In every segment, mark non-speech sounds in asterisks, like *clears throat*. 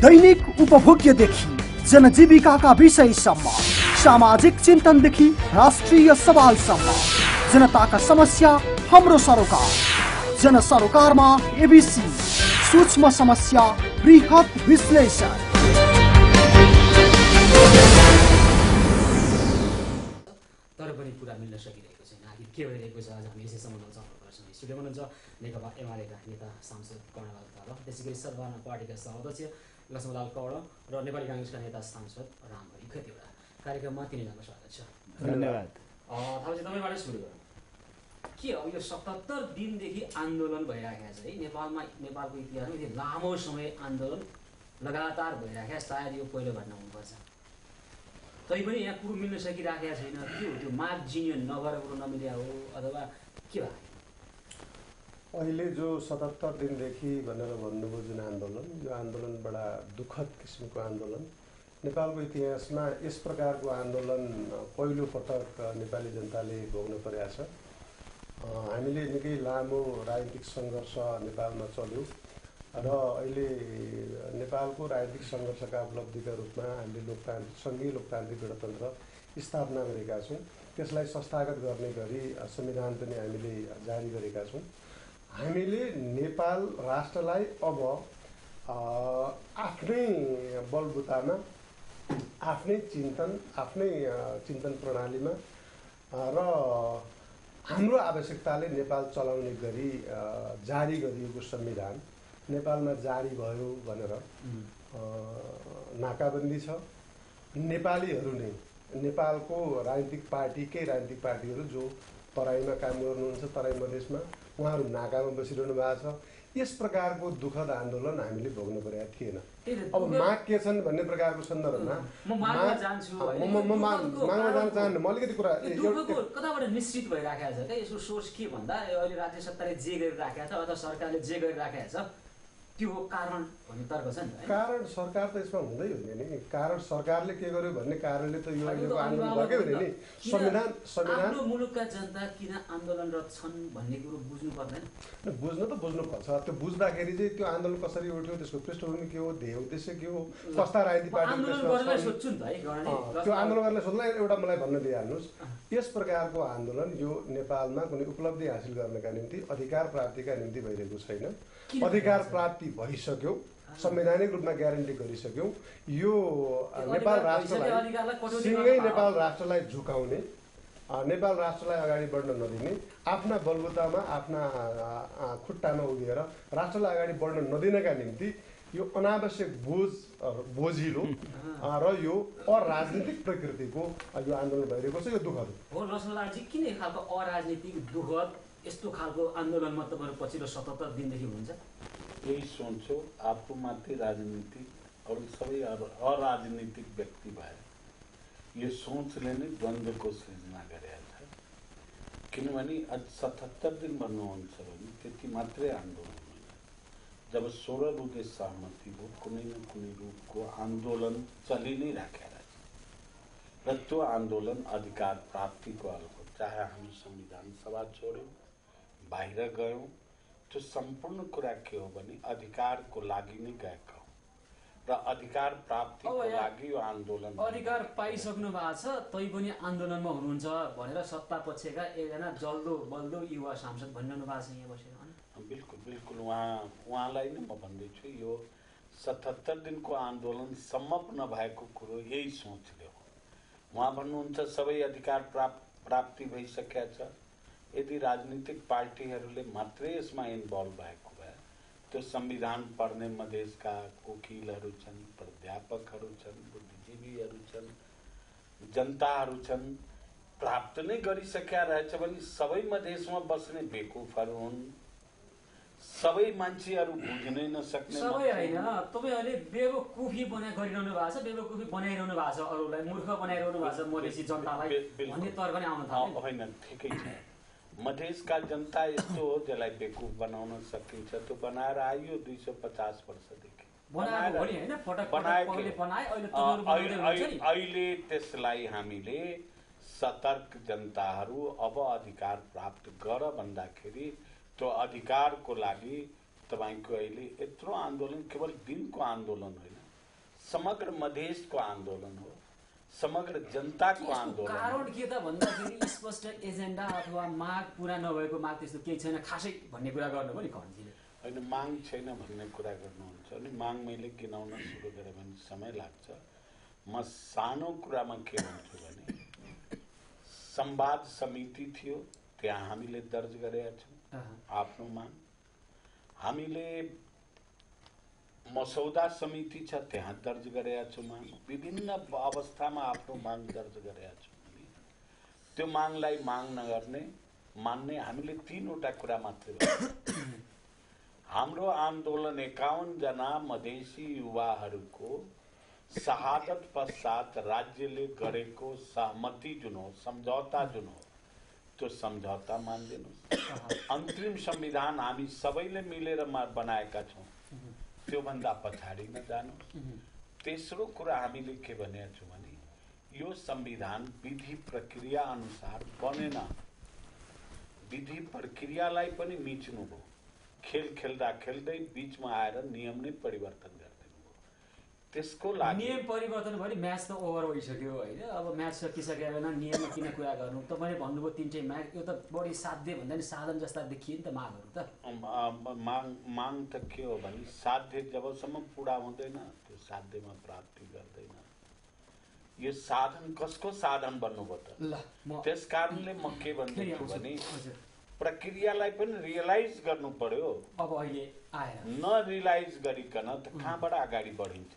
दैनिक उपभोग्यदेखि जनजीविकाका विषयसम्म सामाजिक चिन्तनदेखि राष्ट्रिय सवालसम्म जनताका समस्या हाम्रो सरोकार। जन सरोकारमा एबिसी सूक्ष्म समस्या बृहत विश्लेषण। तर पनि कुरा मिल्न सकिरहेको छैन। आखिर के भइरहेको छ? आज हामी यसै सम्बन्धमा छलफल गर्छौँ स्टुडियोमा हुनुहुन्छ नेकपा एमालेका नेता सांसद कर्णलाल थापा त्यसै गरी सर्वहारा पार्टीका सभाध्यक्ष लक्ष्मणलाल कौड र नेपाली काङ्ग्रेसका नेता सांसद रामहरि खतिवडा कार्यक्रममा तिनैजनाको स्वागत छ। धन्यवाद। थापाजी तपाईँबाटै सुरु गरौँ। के अब यो सतहत्तर दिनदेखि आन्दोलन भइराखेको छ है? नेपालमा नेपालको इतिहासमा यति लामो समय आन्दोलन लगातार भइराखेको छ। सायद यो पहिलो घटना हुनुपर्छ। तैपनि यहाँ कुरो मिल्न सकिराखेको छैन। के हो त्यो माग जिनियो नगर कुरो नमिल्या हो अथवा के भयो अहिले जो सतहत्तर दिनदेखि भनेर भन्नुभयो जुन आन्दोलन यो आन्दोलन बडा दुःखद किसिमको आन्दोलन। नेपालको इतिहासमा यस प्रकारको आन्दोलन पहिलो पटक नेपाली जनताले भोग्नु परेको छ। हामीले निकै लामो राजनीतिक सङ्घर्ष नेपालमा चल्यो र अहिले नेपालको राजनीतिक सङ्घर्षका उपलब्धिका रूपमा हामीले लोकतान्त्रिक सङ्घीय लोकतान्त्रिक गणतन्त्र स्थापना गरेका छौँ। त्यसलाई संस्थागत गर्ने गरी संविधान पनि हामीले जारी गरेका छौँ। हामीले नेपाल राष्ट्रलाई अब आफ्नै बलबुतामा आफ्नै चिन्तन आफ्नै चिन्तन प्रणालीमा र हाम्रो आवश्यकताले नेपाल चलाउने गरी जारी गरिएको संविधान नेपालमा जारी भयो भनेर नाकाबन्दी छ। नेपालीहरू नै नेपालको राजनीतिक पार्टीकै राजनीतिक पार्टीहरू जो तराईमा काम गर्नुहुन्छ तराई मधेसमा उहाँहरू नाकामा बसिरहनु भएको छ। यस प्रकारको दुःखद आन्दोलन हामीले भोग्नु परेका थिएन। अब माग के छन् भन्ने प्रकारको सन्दर्भमा म मागमा जान्छु अँ, होइन। म- म- म माग- दुःखको मागमा जान चाहन्न। म अलिकति कुरा कताबाट निश्चित भइराखेको छ क्या यसको सोर्स के भन्दा? यो अहिले राज्य सत्ताले जे गरिराखेको छ अथवा सरकारले जे गरिराखेको छ त्यो कारण। भन्ने तर्क छ नि त होइन? कारण सरकार त यसमा हुँदै हुने नि। कारण सरकारले के गर्यो भन्ने कारणले त यो अहिलेको आन्दोलन भएकै हुने नि। संविधान संविधान मुलुकका जनता किन आन्दोलनरत छन् भन्ने कुरो बुझ्नु पर्दैन? बुझ्न त बुझ्नुपर्छ त्यो बुझ्दाखेरि चाहिँ त्यो आन्दोलन कसरी उठ्यो त्यसको पृष्ठभूमि के हो ध्येय उद्देश्य के हो कस्ता राजनीतिक म पार्टी त्यो आन्दोलन गर्ने सोध्दा एउटा मलाई भन्न दिइहाल्नुहोस्। यस प्रकारको आन्दोलन यो नेपालमा कुनै उपलब्धि हासिल गर्नका निम्ति अधिकार प्राप्तिका निम्ति भइरहेको छैन। अधिकार? प्राप्ति भइसक्यो। संवैधानिक रूपमा ग्यारेन्टी गरिसक्यौँ यो नेपाल राष्ट्रलाई सिँगै नेपाल। राष्ट्रलाई झुकाउने नेपाल राष्ट्रलाई अगाडि बढ्न नदिने आफ्ना बलबुतामा आफ्ना खुट्टामा उभिएर राष्ट्रलाई अगाडि बढ्न नदिनका निम्ति यो अनावश्यक बोझ बोझिलो *laughs* र यो अराजनीतिक प्रकृतिको यो आन्दोलन भइरहेको छ यो दुःखद हो। लक्ष्मणलालजी किन खालको अराजनीतिक दुःखद यस्तो खालको आन्दोलनमा तपाईँहरू पछिल्लो सतहत्तर दिनदेखि हुनुहुन्छ यही सोच हो आफू माथि राजनीतिक अरू सबै अर- अराजनीतिक व्यक्ति भए। यो सोचले नै द्वन्द्वको सृजना गरेका छ किनभने आज सतहत्तर दिन भन्नुहुन्छ भने त्यति मात्रै आन्दोलन होइन। जब सोह्र बुधे सहमति हो कुनै न कुनै रूपको आन्दोलन चलि नै राखेर र त्यो आन्दोलन अधिकार प्राप्तिको अलग हो चाहे हामी संविधान सभा छोड्यौँ बाहिर गयौँ त्यो सम्पूर्ण कुरा के हो भने अधिकारको लागि नै गएका हौँ। र अधिकार प्राप्तिको लागि यो आन्दोलन अधिकार पाइसक्नु भएको छ तैपनि आन्दोलनमा हुनुहुन्छ भनेर सत्ता पक्षका एकजना जल्दो बल्दो युवा सांसद भनिरहनु भएको छ यहाँ बसेर? बिल्कुल बिल्कुल। उहाँ उहाँलाई नै म भन्दैछु यो सतहत्तर दिनको आन्दोलन सम्भव नभएको कुरो यही सोचले हो। उहाँ भन्नुहुन्छ सबै अधिकार प्राप्त प्राप्ति भइसकेका छ। यदि राजनीतिक पार्टीहरूले मात्रै यसमा इन्भल्भ भएको भए त्यो संविधान पढ्ने मधेसका वकिलहरू छन् प्राध्यापकहरू छन् बुद्धिजीवीहरू छन् जनताहरू छन् प्राप्त नै गरिसकेका रहेछ भने सबै मधेसमा बस्ने बेकुफहरू हुन् सबै मान्छेहरू बुझ्नै *clears throat* नसक्ने सबै होइन। तपाईँहरूले बेवकुफी बना गरिरहनु भएको छ बेवकुफी बनाइरहनु भएको छ अरूलाई मूर्ख बनाइरहनु भएको छ मधेसी जनतालाई। भन्ने तर्क नै आउन थाल्यो होइन ठिकै छ मधेसका जनता यस्तो हो जसलाई बेकुफ बनाउन सकिन्छ। त्यो बनाएर आइयो दुई सौ पचास वर्षदेखि। अहिले त्यसलाई हामीले सतर्क जनताहरू अब अधिकार प्राप्त गर भन्दाखेरि त्यो अधिकारको लागि तपाईँको अहिले यत्रो आन्दोलन केवल दिनको आन्दोलन होइन समग्र मधेसको आन्दोलन हो। समग्र जनताको आन्दोलन। कारण के त भन्दाखेरि *laughs* स्पष्ट एजेन्डा अथवा माग पुरा नभएको माग त्यस्तो केही छैन। खासै भन्ने कुरा गर्नुभयो नि खण्डजीले। होइन माग छैन भन्ने कुरा गर्नुहुन्छ अनि माग मैले गिनाउन सुरु गरेँ भने समय लाग्छ। म सानो कुरामा के भन्छु भने संवाद समिति थियो त्यहाँ हामीले दर्ज गरेका छौँ। आफ्नो माग। हामीले मसौदा समिति छ त्यहाँ दर्ज गरेका छौँ माग विभिन्न अवस्थामा आफ्नो माग दर्ज गरेका छौँ हामी। त्यो मागलाई माग नगर्ने मान्ने हामीले तिनवटा कुरा मात्रै। हाम्रो आन्दोलन एकाउन्नजना मधेसी युवाहरूको शहादत पश्चात राज्यले गरेको सहमति जुन हो सम्झौता जुन हो त्यो सम्झौता मानिदिनुहोस् अन्तरिम संविधान हामी सबैले मिलेर मा- बनाएका छौँ त्योभन्दा पछाडि नजानुहोस् तेस्रो कुरा हामीले के भनेका छौँ भने यो संविधान विधि प्रक्रिया अनुसार बनेन। विधि प्रक्रियालाई पनि मिच्नु भयो। खेल खेल्दा खेल्दै बिचमा आएर नियम नै परिवर्तन त्यसको लागि नियम परिवर्तन भयो नि म्याच त ओभर भइसक्यो होइन। अब म्याच सकिसकेर बेला नियममा किन कुरा गर्नु? तपाईँले भन्नुभयो तिनटै म्याच यो त बढी साध्य भन्दा नि साधन जस्ता देखिए नि त मागहरू त। माग माग त के हो भने साध्य जबसम्म पुरा हुँदैन त्यो साध्यमा प्राप्ति गर्दैन। यो साधन कसको साधन बन्नुभयो त? त्यस कारणले म के भन्दैछु भने प्रक्रियालाई पनि रियलाइज गर्नु पर्यो। अब अहिले आएर नरियलाइज गरिकन त कहाँबाट अगाडि बढिन्छ?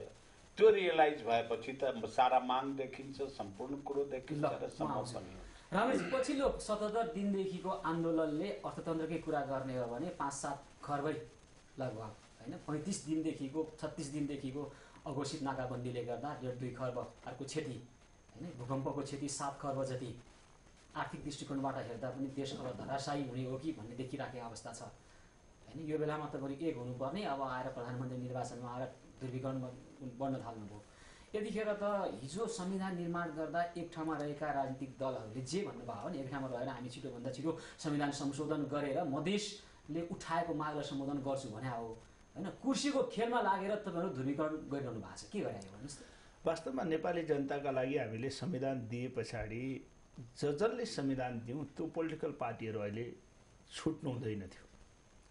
त्यो रियलाइज भएपछि त सारा माग देखिन्छ सम्पूर्ण कुरो देखिन्छ ल, र म सम्भव आउँछु। पनि हुन्छ रमेशजी पछिल्लो सतहत्तर दिनदेखिको आन्दोलनले अर्थतन्त्रकै कुरा गर्ने हो भने पाँच सात खर्बै लगभग होइन? पैँतिस दिनदेखिको छत्तिस दिनदेखिको अघोषित नाकाबन्दीले गर्दा डेढ दुई खर्ब अर्को क्षति होइन? भूकम्पको क्षति सात खर्ब जति। आर्थिक दृष्टिकोणबाट हेर्दा पनि देश अब धराशायी हुने हो कि भन्ने देखिराखेको अवस्था छ होइन? यो बेलामा त बरु एक हुनुपर्ने अब आएर प्रधानमन्त्री निर्वाचनमा आएर ध्रुवीकरण बढ्न थाल्नुभयो। यतिखेर त हिजो संविधान निर्माण गर्दा एक ठाउँमा रहेका राजनीतिक दलहरूले जे भन्नुभयो भने एक ठाउँमा रहेर हामी छिटोभन्दा छिटो संविधान संशोधन गरेर मधेसले उठाएको मागलाई सम्बोधन गर्छु भने हो। होइन कुर्सीको खेलमा लागेर तपाईँहरू ध्रुवीकरण गरिरहनु भएको छ। के गरे भन्नुहोस् त? वास्तवमा नेपाली जनताका लागि हामीले संविधान दिए पछाडि ज जसले संविधान दिउँ त्यो पोलिटिकल पार्टीहरू अहिले छुट्नु हुँदैन थियो।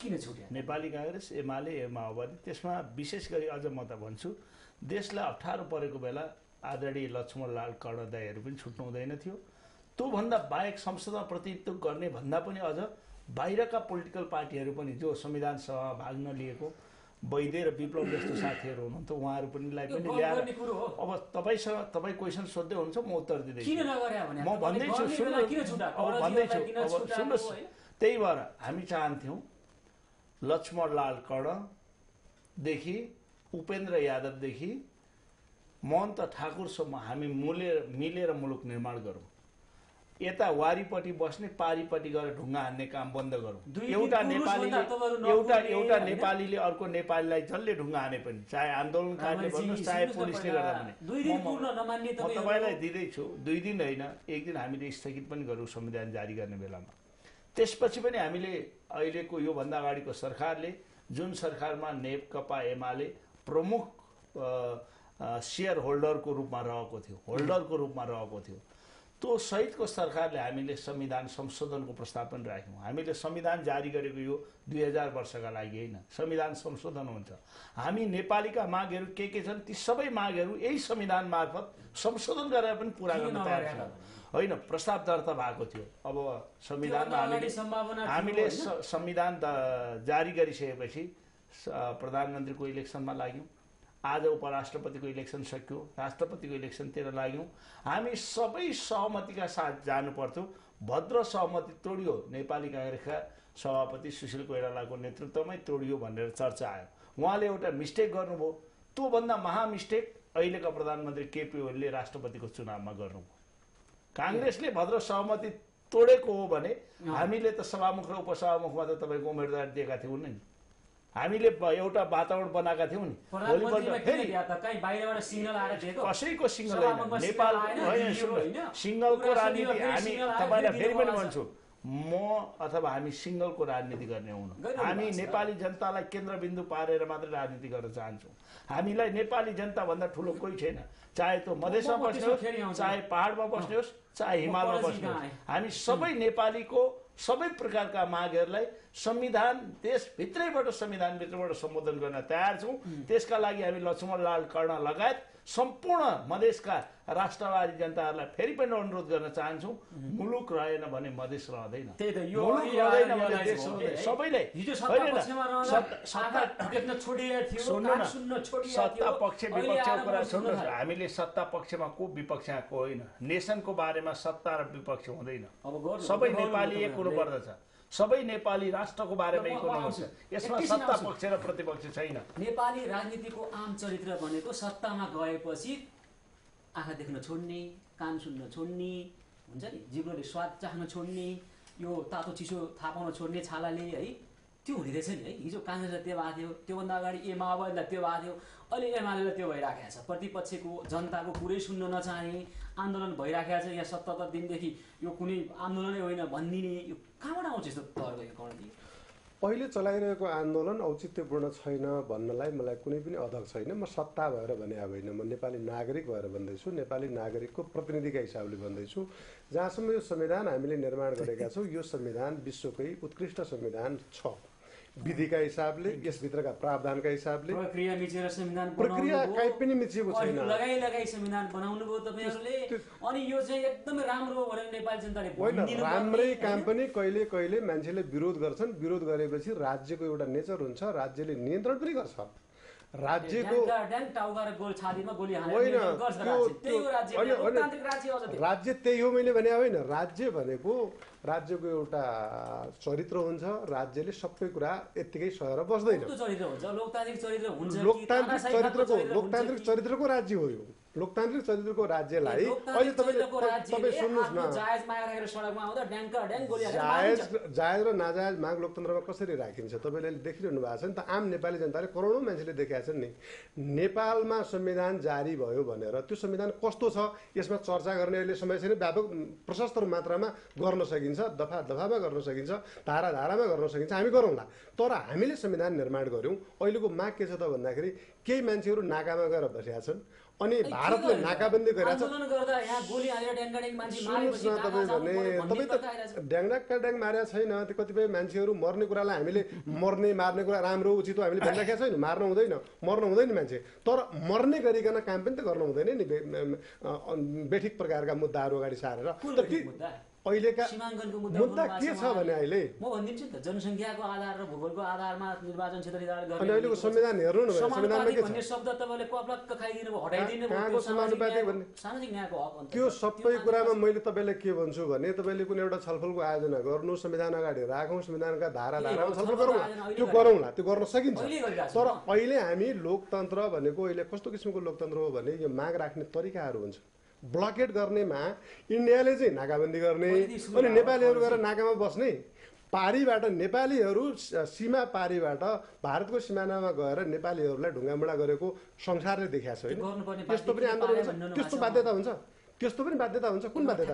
किन छुट्यो नेपाली काङ्ग्रेस एमाले माओवादी त्यसमा विशेष गरी अझ म त भन्छु देशलाई अप्ठ्यारो परेको बेला आदरणीय लक्ष्मणलाल कर्णदायहरू पनि छुट्नु हुँदैन थियो। त्योभन्दा बाहेक संसदमा प्रतिनिधित्व गर्ने भन्दा पनि अझ बाहिरका पोलिटिकल पार्टीहरू पनि जो संविधान सभा भाग नलिएको वैद्य र विप्लव जस्तो साथीहरू हुनुहुन्थ्यो उहाँहरू पनि लाई पनि ल्याएर अब तपाईँसँग तपाईँ क्वेसन सोध्दै हुनुहुन्छ म उत्तर दिँदैछु। म भन्दैछु अब भन्दैछु अब सुन्नुहोस्? त्यही भएर हामी चाहन्थ्यौँ लक्ष्मणलाल कर्णदेखि उपेन्द्र यादवदेखि महन्त ठाकुरसम्म हामी मिलेर मिलेर मुलुक निर्माण गरौँ यता वारिपट्टि बस्ने पारिपट्टि गएर ढुङ्गा हान्ने काम बन्द गरौँ एउटा नेपालीले एउटा एउटा? नेपालीले अर्को नेपालीलाई जसले ढुङ्गा हाने पनि चाहे आन्दोलनकारीले भन्नुहोस् चाहे पुलिसले। गर्दा पनि म- तपाईँलाई दिँदैछु दुई दिन होइन एक दिन हामीले स्थगित पनि गरौँ संविधान जारी गर्ने बेलामा त्यसपछि पनि हामीले अहिलेको योभन्दा अगाडिको सरकारले जुन सरकारमा नेकपा एमाले प्रमुख सेयर होल्डरको रूपमा रहेको थियो होल्डरको रूपमा रहेको थियो। त्यो सहितको सरकारले हामीले संविधान संशोधनको प्रस्ताव पनि राख्यौँ। हामीले संविधान जारी गरेको यो दुई हजार वर्षका लागि होइन। संविधान संशोधन हुन्छ। हामी नेपालीका मागहरू के के छन् ती सबै मागहरू यही संविधान मार्फत संशोधन गरेर पनि पुरा गर्न तयार छौँ? होइन प्रस्ताव दर्ता भएको थियो। अब संविधानमा हामीले हामीले संविधान जारी गरिसकेपछि प्रधानमन्त्रीको इलेक्सनमा लाग्यौँ। आज उपराष्ट्रपतिको इलेक्सन सकियो राष्ट्रपतिको इलेक्सनतिर लाग्यौँ। हामी सबै सहमतिका साथ जानु पर्थ्यो भद्र सहमति तोडियो नेपाली काङ्ग्रेसका सभापति सुशील कोइरालाको नेतृत्वमै तोडियो भनेर चर्चा आयो। उहाँले एउटा मिस्टेक गर्नुभयो। त्योभन्दा महा मिस्टेक अहिलेका प्रधानमन्त्री केपी ओलीले राष्ट्रपतिको चुनावमा गर्नुभयो। काङ्ग्रेसले भद्र सहमति तोडेको हो भने हामीले त सभामुख र उपसभामुखमा त तपाईँको उम्मेदवार दिएका थियौँ नि। हामीले एउटा वातावरण बनाएका थियौँ नि। कसैको सिग्नल नेपाल? सिङ्गलको राजनीति हामी तपाईँलाई फेरि पनि भन्छु म अथवा हामी सिङ्गलको राजनीति गर्ने हुनु। हामी। नेपाली जनतालाई केन्द्रबिन्दु पारेर मात्रै राजनीति गर्न चाहन्छौँ। हामीलाई नेपाली जनताभन्दा ठुलो कोही छैन। चाहे त्यो मधेसमा बस्ने होस्। चाहे पाहाडमा बस्ने होस् चाहे हिमालमा बस्ने होस्? हामी सबै नेपालीको सबै प्रकारका मागहरूलाई संविधान देशभित्रैबाट संविधानभित्रबाट सम्बोधन गर्न तयार छौँ। त्यसका लागि हामी लक्ष्मणलाल कर्ण लगायत सम्पूर्ण मधेसका राष्ट्रवादी जनताहरूलाई फेरि पनि अनुरोध गर्न चाहन्छौँ मुलुक रहेन भने मधेस रहँदैन त्यही त यो भने देश। सबैले सत्ता पक्ष विपक्षको कुरा सुन्नुहोस्। हामीले सत्ता पक्षमा को विपक्षमा को होइन नेसनको बारेमा सत्ता र विपक्ष हुँदैन सबै नेपाली एक। हुनुपर्दछ सबै नेपाली राष्ट्रको बारेमा आउँछु। यसमा सत्ता। पक्ष र प्रतिपक्ष छैन। नेपाली राजनीतिको आम चरित्र भनेको सत्तामा गएपछि आँखा देख्न छोड्ने कान सुन्न छोड्ने हुन्छ नि? जिब्रोले स्वाद चाख्न छोड्ने यो तातो चिसो थाहा पाउन छोड्ने छालाले है त्यो हुने रहेछ नि है। हिजो काङ्ग्रेसलाई त्यो भएको थियो त्योभन्दा अगाडि ए माओवादीलाई त्यो भएको थियो अहिले एमालेलाई त्यो भइराखेको छ। प्रतिपक्षको जनताको कुरै सुन्न नचाहे आन्दोलन भइराखेको छ। यहाँ सत्तहत्तर दिनदेखि यो कुनै आन्दोलनै होइन भनिदिने यो कहाँबाट आउँछ यस्तो तर्क यो कर्णजी अहिले चलाइरहेको आन्दोलन औचित्यपूर्ण छैन भन्नलाई मलाई कुनै पनि अधक छैन। म सत्ता भएर भने होइन म नेपाली नागरिक भएर भन्दैछु। नेपाली नागरिकको प्रतिनिधिका हिसाबले भन्दैछु। जहाँसम्म यो संविधान हामीले निर्माण गरेका छौँ यो संविधान विश्वकै उत्कृष्ट संविधान छ। विधिका हिसाबले यसभित्रका प्रावधानका हिसाबले प्रक्रिया मिचेर संविधान प्रक्रिया काहीँ। पनि मिचिएको छैन। लगाई लगाई संविधान बनाउनु भयो तपाईँहरूले अनि यो चाहिँ एकदमै राम्रो हो भनेर नेपाली जनताले होइन राम्रै काम? पनि कहिले कहिले मान्छेले विरोध गर्छन् विरोध गरेपछि राज्यको एउटा नेचर हुन्छ राज्यले नियन्त्रण पनि गर्छ राज्यको होइन, राज्य। त्यही हो मैले भने होइन। राज्य भनेको राज्यको एउटा चरित्र हुन्छ। राज्यले सबै कुरा यत्तिकै सहेर बस्दैन। लोकतान्त्रिक चरित्रको लोकतान्त्रिक चरित्रको राज्य हो यो। लोकतान्त्रिक चरित्रको राज्यलाई अहिले तपाईँ सुन्नुहोस् न। जायज। जायज र नाजायज माग लोकतन्त्रमा कसरी राखिन्छ? तपाईँले देखिरहनु भएको छ नि त आम नेपाली जनताले करोडौँ मान्छेले देखाएको छन् नि। नेपालमा संविधान जारी भयो भनेर त्यो संविधान कस्तो छ यसमा चर्चा गर्ने अहिले समय छैन व्यापक प्रशस्त मात्रामा गर्न सकिन्छ दफा दफामा गर्न सकिन्छ धारा धारामा गर्न सकिन्छ हामी गरौँला। तर हामीले संविधान निर्माण गऱ्यौँ अहिलेको माग के छ त भन्दाखेरि केही मान्छेहरू नाकामा गएर बसेका छन् अनि भारतले? नाकाबन्दी छ न तपाईँ भने तपाईँ। त ड्याङ मारेको छैन त्यो कतिपय मान्छेहरू मर्ने कुरालाई हामीले मर्ने मार्ने कुरा राम्रो उचित हो हामीले भनिराखेका छैन। मार्न हुँदैन मर्न हुँदैन मान्छे। तर मर्ने गरिकन काम पनि त गर्न हुँदैन नि बेठिक प्रकारका मुद्दाहरू अगाडि सारेर। अहिलेका मुद्दा के छ भने अहिले? म भनिदिन्छु नि त जनसङ्ख्याको आधार र भूगोलको आधारमा निर्वाचन क्षेत्र निर्धारण गर्ने अहिलेको संविधान हेर्नु न समानुपातिक भन्ने शब्द तपाईँले कपलक्क खाइदिनु भयो हटाइदिनु भयो समानुपातिक भन्ने? सामाजिक न्यायको हक त्यो सबै कुरामा मैले तपाईँलाई के भन्छु भने तपाईँले कुनै एउटा छलफलको आयोजना गर्नु संविधान अगाडि राखौँ संविधानका धारा धारामा छलफल गरौँला। त्यो। गरौँला त्यो गर्न सकिन्छ। तर। अहिले हामी लोकतन्त्र भनेको अहिले कस्तो किसिमको लोकतन्त्र हो भने यो माग राख्ने तरिकाहरू हुन्छ। ब्लकेट गर्नेमा इन्डियाले चाहिँ नाकाबन्दी गर्ने अनि नेपालीहरू गएर। नाकामा बस्ने पारीबाट नेपालीहरू सीमा पारीबाट भारतको सिमानामा गएर नेपालीहरूलाई ढुङ्गामुढा गरेको संसारले देखाएको छ होइन त्यस्तो पनि आन्दोलन त्यस्तो। बाध्यता हुन्छ त्यस्तो पनि बाध्यता हुन्छ कुन बाध्यता।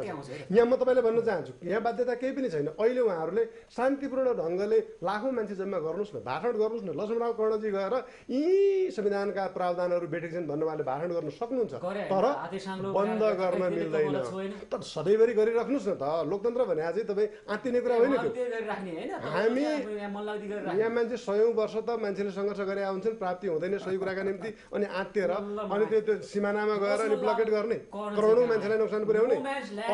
यहाँ म तपाईँलाई भन्न चाहन्छु यहाँ बाध्यता केही पनि छैन। अहिले उहाँहरूले शान्तिपूर्ण ढङ्गले लाखौँ मान्छे जम्मा गर्नुहोस् न भाषण गर्नुहोस् न लक्ष्मणराव कर्णजी गएर यी संविधानका प्रावधानहरू बेठेको छन् भन्नु उहाँले भाषण गर्न सक्नुहुन्छ। तर बन्द गर्न मिल्दैन। तर सधैँभरि गरिराख्नुहोस् न त। लोकतन्त्र भने चाहिँ तपाईँ आत्तिने कुरा होइन हामी यहाँ मान्छे सयौँ वर्ष त मान्छेले सङ्घर्ष गरे हुन्छन् प्राप्ति हुँदैन सही कुराका निम्ति अनि आत्तिएर अनि त्यो त्यो सिमानामा गएर अनि ब्लकेट गर्ने। करोडौँ मान्छेलाई नोक्सान पुर्याउने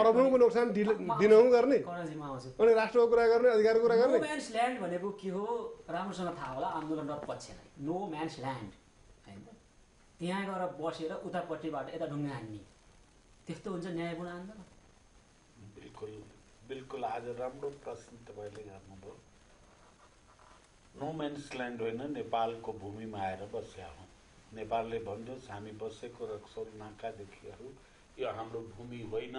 अरबौँको नोक्सान दिनहुँ गर्ने। अनि राष्ट्रको कुरा गर्ने अधिकारको कुरा गर्ने। नो म्यान्स ल्यान्ड भनेको के हो? राम्रोसँग थाहा होला आन्दोलनरत पक्षलाई। नो म्यान्स ल्यान्ड होइन? त्यहाँ गएर बसेर उतापट्टिबाट यता ढुङ्गा हान्ने। त्यस्तो हुन्छ न्यायपूर्ण आन्दोलन? बिल्कुल बिल्कुल आज राम्रो प्रश्न तपाईँले गर्नुभयो। नो मेन्स ल्यान्ड होइन नेपालको भूमिमा आएर बस्या हौँ। नेपालले भनिदियोस् हामी बसेको रक्सौल नाकादेखिहरू यो हाम्रो भूमि होइन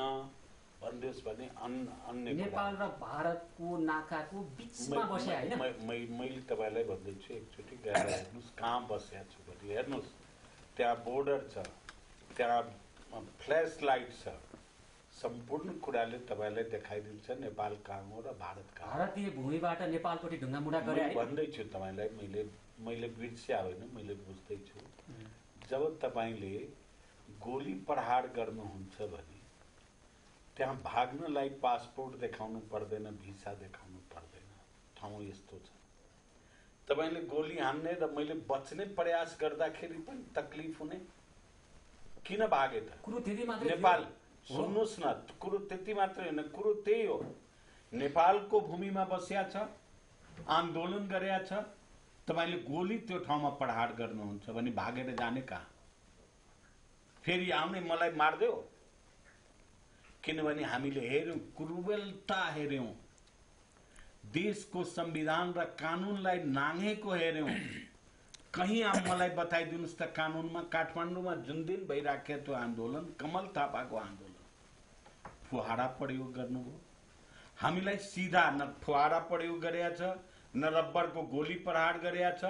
भनिदियोस् भने अन् अन्य कुरा। नेपाल र भारतको नाकाको बिचमा मै- बसे होइन मैले तपाईँलाई भन्दैछु एकचोटि गएर *coughs* हेर्नुहोस् कहाँ बसेका छु भने हेर्नुहोस् त्यहाँ बोर्डर छ त्यहाँ फ्ल्यास लाइट छ सम्पूर्ण कुराले तपाईँलाई देखाइदिन्छ नेपाल कहाँ हो र भारत कहाँ भारतीय भूमिबाट नेपालपट्टि ढुङ्गामुढा गरे? भन्दैछु तपाईँलाई मैले मैले बिर्स्या होइन मैले बुझ्दैछु जब तपाईँले गोली प्रहार गर्नुहुन्छ भने त्यहाँ भाग्नलाई पासपोर्ट देखाउनु पर्दैन भिसा देखाउनु पर्दैन। ठाउँ यस्तो छ। तपाईँले गोली हान्ने र मैले बच्ने प्रयास गर्दाखेरि पनि तकलिफ हुने? किन भागे त? कुरो त्यति मात्रै थियो। नेपाल। सुन्नुहोस् न कुरो त्यति मात्रै होइन। कुरो त्यही हो। नेपालको भूमिमा बसिया छ आन्दोलन गरेका छ तपाईँले गोली त्यो ठाउँमा प्रहार गर्नुहुन्छ भने भागेर जाने कहाँ? फेरि आउने मलाई मारिदेऊ। किनभने हामीले हेऱ्यौँ क्रुवेलता हेऱ्यौँ। देशको संविधान र कानुनलाई नाङ्गेको हेऱ्यौँ। कहीँ अब मलाई बताइदिनुहोस् त कानुनमा काठमाडौँमा जुन दिन भइराख्यो त्यो आन्दोलन कमल थापाको आन्दोलन। फुहारा प्रयोग गर्नुभयो। हामीलाई सिधा न फुहारा प्रयोग गरेका छ न रब्बरको गोली प्रहार गरेका छ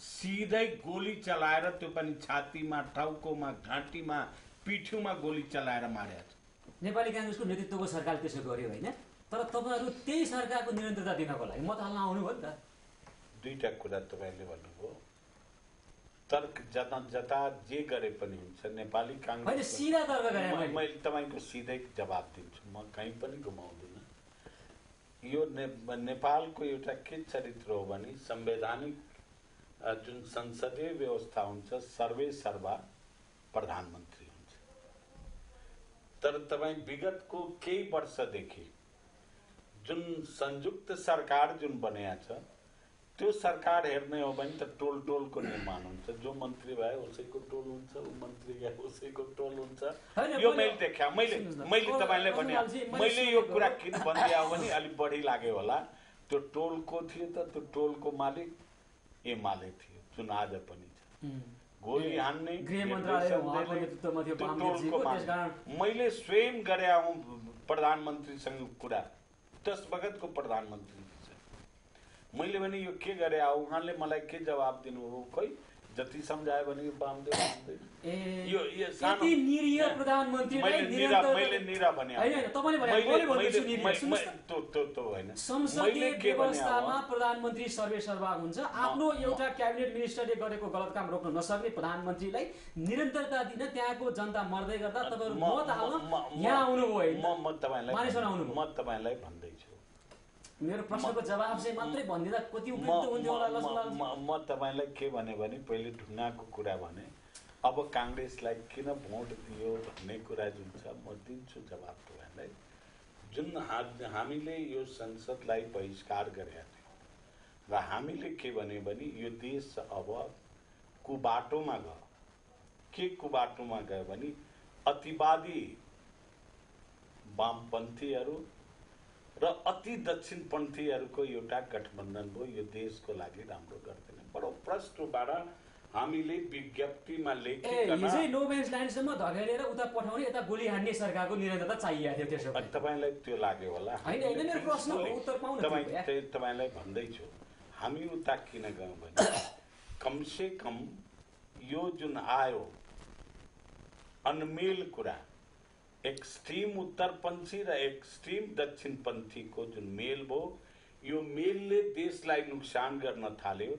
सिधै गोली चलाएर त्यो पनि छातीमा टाउकोमा घाँटीमा पिठ्युमा गोली चलाएर मारेका छ। नेपाली काङ्ग्रेसको नेतृत्वको सरकारले त्यसो गर्यो होइन तर तपाईँहरू त्यही सरकारको निरन्तरता दिनको लागि मत हाल्न आउनुभयो नि त। दुईटा कुरा तपाईँले भन्नुभयो। तर्क जता जता जे गरे पनि हुन्छ नेपाली काङ्ग्रेस सिधा तर्क गरे म- मैले तपाईँको सिधै जवाब दिन्छु। म कहीँ पनि घुमाउँदिनँ यो ने, नेपालको एउटा के चरित्र हो भने संवैधानिक जुन संसदीय व्यवस्था हुन्छ सर्वे सर्वा प्रधानमन्त्री हुन्छ। तर तपाईँ विगतको केही वर्षदेखि जुन संयुक्त सरकार जुन बनेको छ त्यो सरकार हेर्ने हो भने त टोल टोलको निर्माण हुन्छ। जो मन्त्री भए उसैको टोल हुन्छ ऊ मन्त्री गए उसैको टोल हुन्छ। यो मैले- मैले देखा मैले मैले अरू भने। मैले यो कुरा किन भनिदियो भने अलिक बढी लाग्यो होला। त्यो टोलको थियो त त्यो टोलको मालिक एमाले थियो जुन आज पनि छ। गोली हान्ने मैले स्वयं गरे हूँ प्रधानमन्त्रीसँग कुरा। त्यस बगतको प्रधानमन्त्री मैले भने यो के गरे उहाँले मलाई के जवाब दिनुभयो खोइ जति सम्झायो भने यो प्रधानमन्त्री सर्वे सर्वा हुन्छ। आफ्नो एउटा क्याबिनेट मिनिस्टरले गरेको गलत काम रोक्न नसक्ने प्रधानमन्त्रीलाई निरन्तरता दिन त्यहाँको जनता मर्दै गर्दा तपाईँहरू। म तपाईँलाई भन्दैछु। मेरो प्रश्नको जवाब चाहिँ मात्रै भनिदिँदा कति उपयुक्त हुन्थ्यो होला म- तपाईँलाई के भने भने पहिले ढुङ्गाको कुरा भने अब काङ्ग्रेसलाई किन भोट दियो भन्ने कुरा जुन छ म दिन्छु जवाब तपाईँलाई। जुन हा- हामीले यो संसदलाई बहिष्कार गरेका थियौँ र हामीले के भन्यो भने यो देश अब कुबाटोमा गयो। के कुबाटोमा गयो भने अतिवादी वामपन्थीहरू र अति दक्षिणपन्थीहरूको एउटा गठबन्धन भयो यो देशको लागि राम्रो गर्दैन। बडो प्रष्टबाट हामीले विज्ञप्तिमा लेखिकन ल्यान्डसम्म धकेलेर उता पठाउने यता गोली हान्ने सरकारको निरन्तरता चाहिएको थियो त्यसो। तपाईँलाई त्यो लाग्यो होला। तपाईँ तपाईँलाई भन्दैछु हामी उता किन गयौँ भने कमसे कम यो जुन आयो अनमेल कुरा एक्सट्रिम उत्तरपन्थी र एक्सट्रिम दक्षिणपन्थीको जुन मेल भयो यो मेलले देशलाई नोक्सान गर्न थाल्यो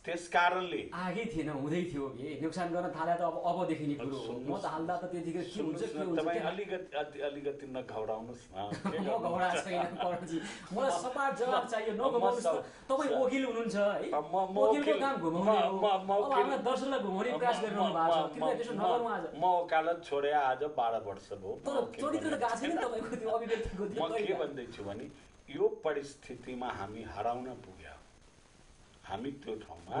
त्यस कारणले। आगै थिएन हुँदै थियो। कि नोक्सान गर्न थाले त अब अबदेखि नै कुरो हो। म त हाल्दा त त्यतिकै के हुन्छ के न, हुन्छ तपाईँ अलिकति अलिकति न। *laughs* के म? घबरा छैन करणजी मलाई सपाट जवाब चाहियो म- त। तपाईँ वकिल हुनुहुन्छ है? वकिलको वकिल- काम घुमाउने म- हो। म- म अब वकिल- हामीलाई दर्शकलाई घुमाउने प्रयास गरिरहनु भएको छ। कृपया त्यसो नगरौँ आज। म वकालत छोडे आज बाह्र वर्ष भयो। तर चरित्र त गएको छैन नि *laughs* तपाईँको त्यो अभिव्यक्तिको त्यो म के कहिले? भन्दैछु भने यो परिस्थितिमा हामी हराउन पुग्यो हामी त्यो ठाउँमा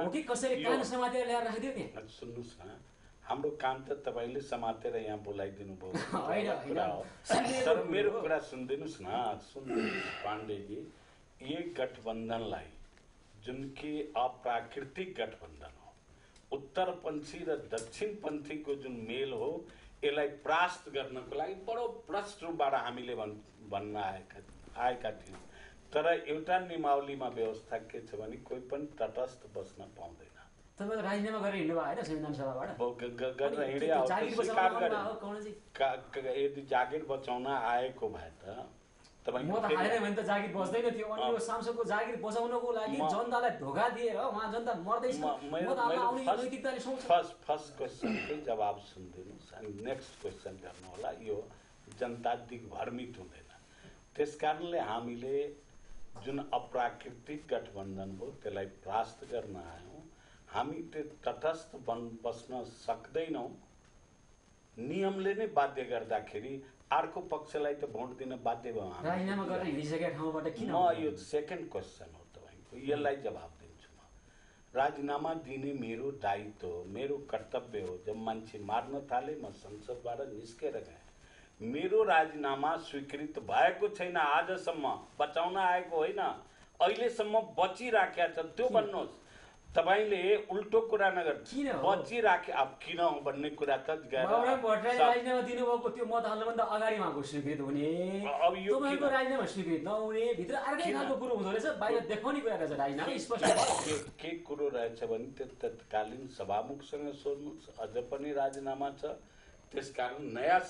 सुन्नुहोस् न। हाम्रो काम त तपाईँले समातेर यहाँ बोलाइदिनु भयो। कुरा हो। तर मेरो। कुरा सुनिदिनुहोस् न। सुन्नुहोस् पाण्डेजी। ये गठबन्धनलाई जुन कि अप्राकृतिक गठबन्धन हो उत्तरपन्थी र दक्षिणपन्थीको जुन मेल हो यसलाई परास्त गर्नको लागि बडो प्रष्ट रूपबाट हामीले भन् भन्न आएका आएका थियौँ। तर एउटा निमावलीमा व्यवस्था के छ भने कोही पनि तटस्थ बस्न पाउँदैन। राजीनामा गरेर हिँड्नु भयो होइन संविधान सभाबाट? यदि जागिर बचाउन आएको भए त म तपाईँको त फेरि- हालेन भने त जागिर बच्दैन थियो। अनि यो। सांसदको जागिर बचाउनको लागि म- जनतालाई धोका दिएर उहाँ जनता मर्दैछ। फर्स्ट फर्स्ट क्वेसनकै जवाब सुनिदिनुहोस् अनि नेक्स्ट क्वेसन गर्नु होला। यो जनता दिग्भ्रमित हुँदैन। त्यस कारणले हामीले जुन अप्राकृतिक गठबन्धन भयो त्यसलाई परास्त गर्न आयौँ। हामी त्यो तटस्थ बन बस्न सक्दैनौँ। नियमले नै बाध्य गर्दाखेरि अर्को पक्षलाई त भोट दिन बाध्य भयो म यो सेकेन्ड क्वेसन हो तपाईँको। यसलाई जवाब दिन्छु म। राजीनामा दिने मेरो दायित्व हो मेरो कर्तव्य हो। जब मान्छे मार्न थाले म संसदबाट निस्केर गएँ। मेरो राजीनामा स्वीकृत भएको छैन आजसम्म बचाउन आएको होइन। अहिलेसम्म बचिराखेका छ त्यो भन्नुहोस्। तपाईँले उल्टो कुरा नगर? बचिराखे अब किन हो भन्ने कुरा त के के कुरो रहेछ भने त्यो तत्कालीन सभामुखसँग सोध्नुहोस्। अझ पनि राजीनामा छ। त्यसकारण नयाँ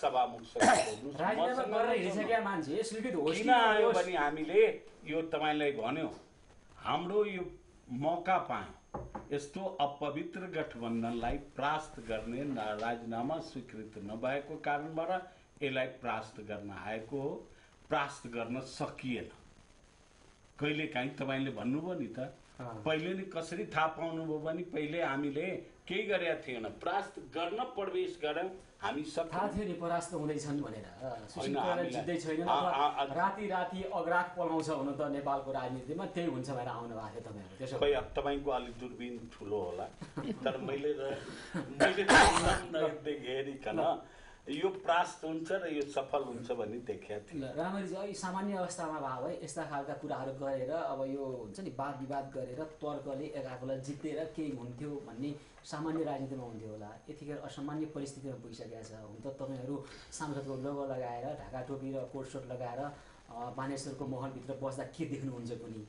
कि *coughs* किन आयो भने हामीले यो तपाईँलाई भन्यो हाम्रो यो मौका पायौँ। यस्तो अपवित्र गठबन्धनलाई परास्त गर्ने राजीनामा स्वीकृत नभएको कारणबाट यसलाई परास्त गर्न आएको हो परास्त गर्न सकिएन। कहिले काहीँ तपाईँले भन्नुभयो नि त। पहिले नि कसरी थाहा पाउनुभयो भने पहिले हामीले केही गरेका थिएन। परास्त गर्न प्रवेश गऱ्यौँ। हामी सब थाहा थियो नि परास्त हुँदैछन् भनेर। जित्दै आ- राति राति अग्राक पलाउँछ हुन त नेपालको राजनीतिमा त्यही हुन्छ भनेर आउनु भएको थियो तपाईँहरू त्यसो खै अब तपाईँको अलिक दूरबीन ठुलो होला। तर मैले *laughs* मैले हेरिकन यो प्रास्त हुन्छ र यो सफल हुन्छ भन्ने देखेको थिएँ राम्ररी चाहिँ अहिले सामान्य अवस्थामा भयो है यस्ता खालका कुराहरू गरेर अब यो हुन्छ नि वाद विवाद गरेर तर्कले एकार्कालाई जितेर केही हुन्थ्यो भन्ने सामान्य राजनीतिमा हुन्थ्यो होला। यतिखेर असामान्य परिस्थितिमा पुगिसकेको छ। हुन त तपाईँहरू सांसदको लोगो लगाएर ढाका टोपी र कोट सोट लगाएर बानेश्वरको महलभित्र बस्दा के देख्नुहुन्छ पनि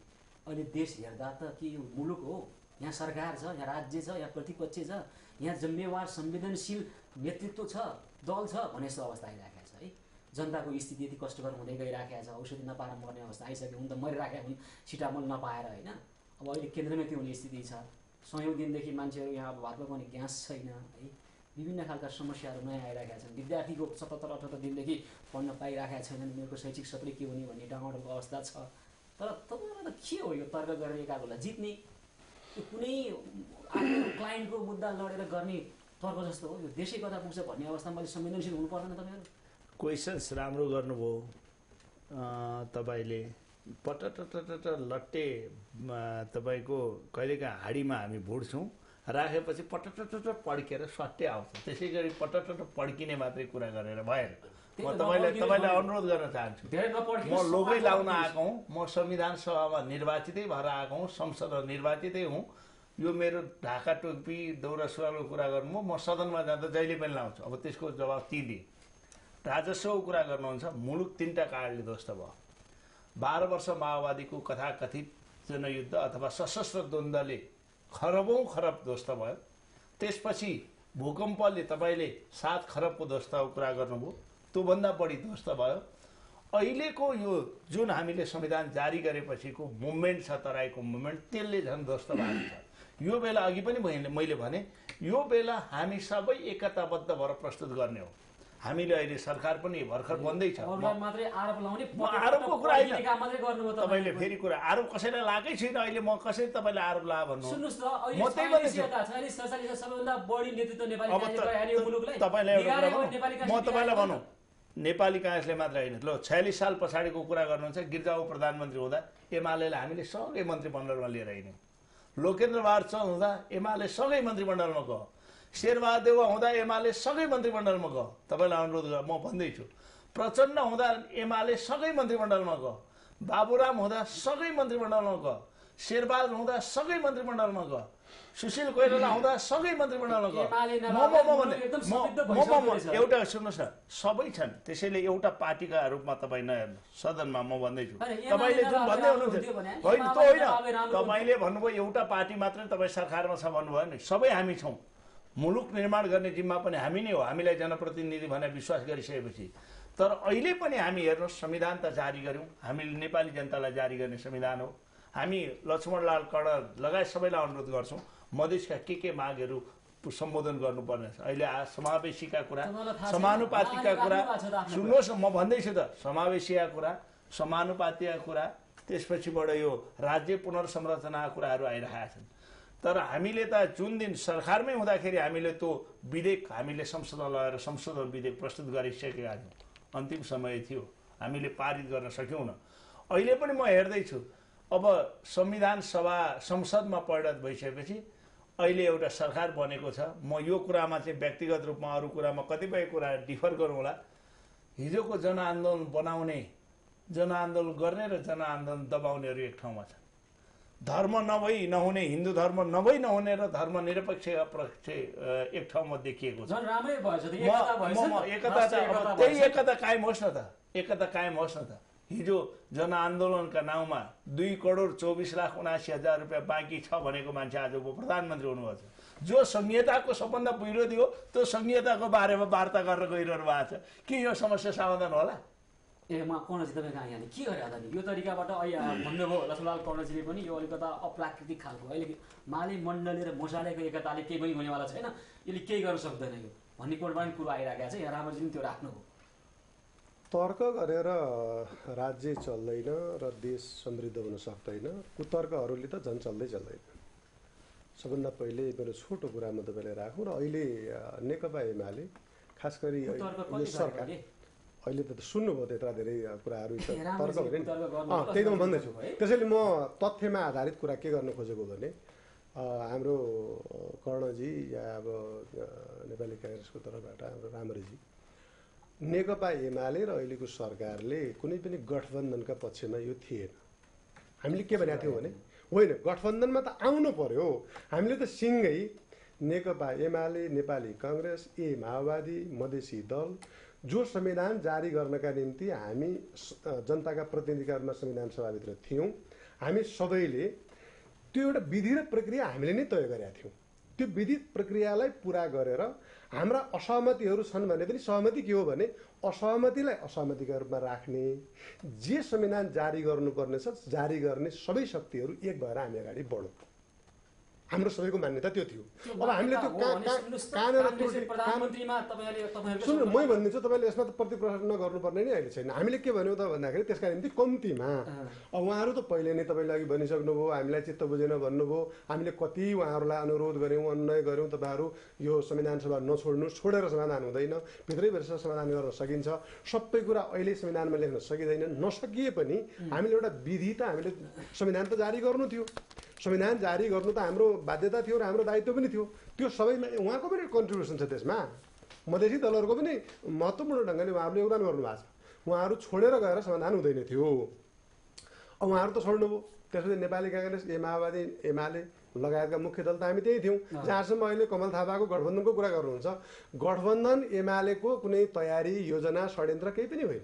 अहिले देश हेर्दा त के यो मुलुक हो? यहाँ सरकार छ यहाँ राज्य छ यहाँ प्रतिपक्ष छ यहाँ जिम्मेवार संवेदनशील नेतृत्व छ। दल छ भने जस्तो अवस्था आइरहेको छ है? जनताको स्थिति यति कष्टकर हुँदै गइराखेको छ औषधि नपाएर मर्ने अवस्था आइसक्यो हुन त मरिराखेका हुन् सिटामल नपाएर होइन? अब अहिले केन्द्रमै त्यो हुने स्थिति छ। सयौँ दिनदेखि मान्छेहरू यहाँ अब भात पकाउने ग्यास छैन है? विभिन्न खालका समस्याहरू नयाँ आइरहेका छन्। विद्यार्थीको सतहत्तर अठहत्तर दिनदेखि पढ्न पाइरहेका छैनन्। उनीहरूको शैक्षिक सबै के हुने भन्ने डाँडोको अवस्था छ। तर तपाईँलाई त के हो यो तर्क गरेर एकाकोलाई जित्ने कुनै क्लाइन्टको मुद्दा लडेर गर्ने तर्क जस्तो हो। यो देशै कता पुग्छ भन्ने अवस्थामा मैले संवेदनशील हुनु पर्दैन तपाईँहरू। क्वेसन्स राम्रो गर्नुभयो। अँ, तपाईँले पटटटटट लट्टे तपाईँको कहिलेकाहीँ हाडीमा हामी भुट्छौँ राखेपछि पटटटट पड्केर सट्टै आउँछ। त्यसै गरी पटटट पड्किने मात्रै कुरा गरेर भएन म तपाईँलाई तपाईँलाई। अनुरोध गर्न चाहन्छु। म लोगै लाउन। आएको हुँ। म संविधान सभामा निर्वाचितै भएर आएको हुँ। संसदमा निर्वाचितै हुँ। यो मेरो ढाका टोपी दौरा सुरुवालको कुरा गर्नु म सदनमा जाँदा जहिले पनि लाउँछु। अब त्यसको जवाब ती दिएँ राजस्वको कुरा गर्नुहुन्छ मुलुक तिनवटा कारणले ध्वस्त भयो। बाह्र वर्ष माओवादीको कथाकथित जनयुद्ध अथवा सशस्त्र द्वन्द्वले खरबौँ खरब ध्वस्त भयो। त्यसपछि भूकम्पले तपाईँले सात खरबको ध्वस्तको कुरा गर्नुभयो। त्योभन्दा बढी ध्वस्त भयो। अहिलेको यो जुन हामीले संविधान जारी गरेपछिको मुभमेन्ट छ तराईको मुभमेन्ट त्यसले झन् ध्वस्त भएको छ। यो बेला अघि पनि मैले मैले भने यो बेला हामी सबै एकताबद्ध भएर प्रस्तुत गर्ने हो। हामीले अहिले सरकार पनि भर्खर बन्दैछ आरोपको कुरा होइन। तपाईँले फेरि कुरा आरोप कसैलाई लागेकै छैन अहिले म कसरी तपाईँले आरोप ला भन्नु? म तपाईँलाई भनौँ नेपाली काङ्ग्रेसले मात्र होइन ल छयालिस साल पछाडिको कुरा गर्नुहुन्छ गिर्जाको प्रधानमन्त्री हुँदा एमाले हामीले सँगै मन्त्रीमण्डलमा लिएर हिँड्यौँ। लोकेन्द्र चन्द हुँदा एमाले सँगै मन्त्रीमण्डलमा गयो। शेरबहादुर देउवा हुँदा एमाले सँगै मन्त्रीमण्डलमा गयो। तपाईँलाई अनुरोध गर म भन्दैछु प्रचण्ड हुँदा एमाले सँगै मन्त्रीमण्डलमा गयो। बाबुराम हुँदा सँगै मन्त्रीमण्डलमा गयो। शेरबहादुर हुँदा सँगै मन्त्रीमण्डलमा गयो। सुशील कोइराला आउँदा सँगै मन्त्रीमण्डलमा गयो एमाले म नभए म- म भन्ने- एकदम म- समृद्ध म- म- भइसक्दो म- रहेछ। एउटा सुन्नुहोस् न सबै छन् त्यसैले एउटा पार्टीका रूपमा तपाईँ नहेर्नु सदनमा म भन्दैछु। तपाईँले जुन भन्दै हुनुहुन्थ्यो होइन त्यो होइन तपाईँले भन्नुभयो एउटा पार्टी मात्रै तपाईँ सरकारमा छ भन्नुभयो नि। सबै हामी छौँ। मुलुक निर्माण गर्ने जिम्मा पनि हामी नै हो। हामीलाई जनप्रतिनिधि भनेर विश्वास गरिसकेपछि। तर अहिले पनि हामी हेर्नुहोस् संविधान त जारी गऱ्यौँ हामीले नेपाली जनतालाई जारी गर्ने संविधान हो। हामी लक्ष्मणलाल कर्ण लगायत सबैलाई अनुरोध गर्छौँ मधेसका के के मागहरू सम्बोधन गर्नुपर्ने छ? अहिले आ समावेशीका कुरा? समानुपातिका कुरा सुन्नुहोस् न म भन्दैछु त समावेशीका कुरा समानुपातिका कुरा त्यसपछिबाट यो राज्य पुनर्संरचनाका कुराहरू आइरहेका छन्। तर हामीले त जुन दिन सरकारमै हुँदाखेरि हामीले त्यो विधेयक हामीले संसदमा लगेर संशोधन विधेयक प्रस्तुत गरिसकेका थियौँ अन्तिम समय थियो। हामीले पारित गर्न सक्यौँ न। अहिले पनि म हेर्दैछु अब संविधान सभा संसदमा परिणत भइसकेपछि अहिले एउटा सरकार बनेको छ। म यो कुरामा चाहिँ व्यक्तिगत रूपमा अरू कुरामा कतिपय कुरा डिफर गरौँला हिजोको जनआन्दोलन बनाउने जनआन्दोलन गर्ने र जनआन्दोलन दबाउनेहरू एक ठाउँमा छन् धर्म नभई नहुने हिन्दू धर्म नभई नहुने र धर्म निरपेक्ष एक ठाउँमा देखिएको छ। त्यही। एकता कायम होस् न त। एकता कायम होस् न त। हिजो जनआन्दोलनका नाउँमा दुई करोड चौबिस लाख उनासी हजार रुपियाँ बाँकी छ भनेको मान्छे आज उप प्रधानमन्त्री हुनुभएको छ। जो संहिताको सबभन्दा विरोधी हो त्यो संहिताको बारेमा वार्ता गरेर गइरहनु भएको छ। के यो समस्या समाधान होला? ए म कर्णजी तपाईँ कहाँ यहाँ के गरे होला नि यो तरिकाबाट अहिले भन्नुभयो लक्ष्मणलाल कर्णजीले पनि यो अलिकता अप्राकृतिक खालको अहिले माले मण्डली र मोसालेको एकताले केही पनि हुनेवाला छैन। यसले केही गर्न सक्दैन यो। भन्ने कुराबाट पनि कुरो आइरहेको छ। यहाँ राम्रोजी पनि त्यो राख्नुभयो। तर्क गरेर राज्य चल्दैन र देश समृद्ध हुन सक्दैन कुतर्कहरूले त झन् चल्दै चल्दैन सबभन्दा पहिले मेरो छोटो कुरा म तपाईँलाई राखौँ र अहिले नेकपा एमाले खास गरी यो सरकार? अहिले त सुन्नुभयो त्यत्रा धेरै कुराहरू तर्क चाहिँ भने नि कुतर्क गर्नु अँ, कसरी त्यही त म भन्दैछु है? त्यसैले म तथ्यमा आधारित कुरा के गर्न खोजेको भने हाम्रो कर्णजी या अब नेपाली काङ्ग्रेसको तर्फबाट हाम्रो राम्रेजी नेकपा एमाले र अहिलेको सरकारले कुनै पनि गठबन्धनका पक्षमा यो थिएन। हामीले के भनेको थियौँ भने होइन गठबन्धनमा त आउनु पर्यो। हामीले त सिङ्गै नेकपा एमाले नेपाली कङ्ग्रेस ए माओवादी मधेसी दल जो संविधान जारी गर्नका निम्ति हामी जनताका प्रतिनिधिका रूपमा संविधान सभाभित्र थियौँ हामी सबैले त्यो एउटा विधि र प्रक्रिया हामीले नै तय गरेका थियौँ। त्यो विधि प्रक्रियालाई पुरा गरेर हाम्रा असहमतिहरू छन् भने पनि सहमति के हो भने असहमतिलाई असहमतिका रूपमा राख्ने जे संविधान जारी गर्नुपर्ने छ जारी गर्ने सबै शक्तिहरू एक भएर हामी अगाडि बढौँ। हाम्रो सबैको मान्यता त्यो थियो। अब हामीले त्यो तपाईँहरूको सुन्नु मै भनिदिन्छु तपाईँले यसमा त प्रतिप्रश्न नगर्नुपर्ने नै अहिले छैन। हामीले के भन्यौँ त भन्दाखेरि त्यसका निम्ति कम्तीमा। अब उहाँहरू त पहिले नै तपाईँले अघि भनिसक्नुभयो हामीलाई चित्त बुझेन भन्नुभयो। हामीले कति उहाँहरूलाई अनुरोध गऱ्यौँ अनुनय गऱ्यौँ तपाईँहरू यो संविधान सभा नछोड्नु छोडेर समाधान हुँदैन। भित्रै भित्र समाधान गर्न सकिन्छ। सबै कुरा अहिले संविधानमा लेख्न सकिँदैन। नसकिए पनि हामीले एउटा विधि त हामीले संविधान त जारी गर्नु थियो। संविधान जारी गर्नु त हाम्रो बाध्यता थियो र हाम्रो दायित्व पनि थियो। त्यो सबैमा उहाँको पनि कन्ट्रिब्युसन छ त्यसमा। मधेसी दलहरूको पनि महत्त्वपूर्ण ढङ्गले उहाँहरूले योगदान गर्नुभएको छ। उहाँहरू छोडेर गएर समाधान हुँदैन थियो। अब उहाँहरू त छोड्नुभयो। त्यसपछि नेपाली काङ्ग्रेस ए माओवादी एमाले लगायतका मुख्य दल त हामी त्यही थियौँ। जहाँसम्म अहिले कमल थापाको गठबन्धनको कुरा गर्नुहुन्छ गठबन्धन एमालेको कुनै तयारी योजना षड्यन्त्र केही पनि होइन।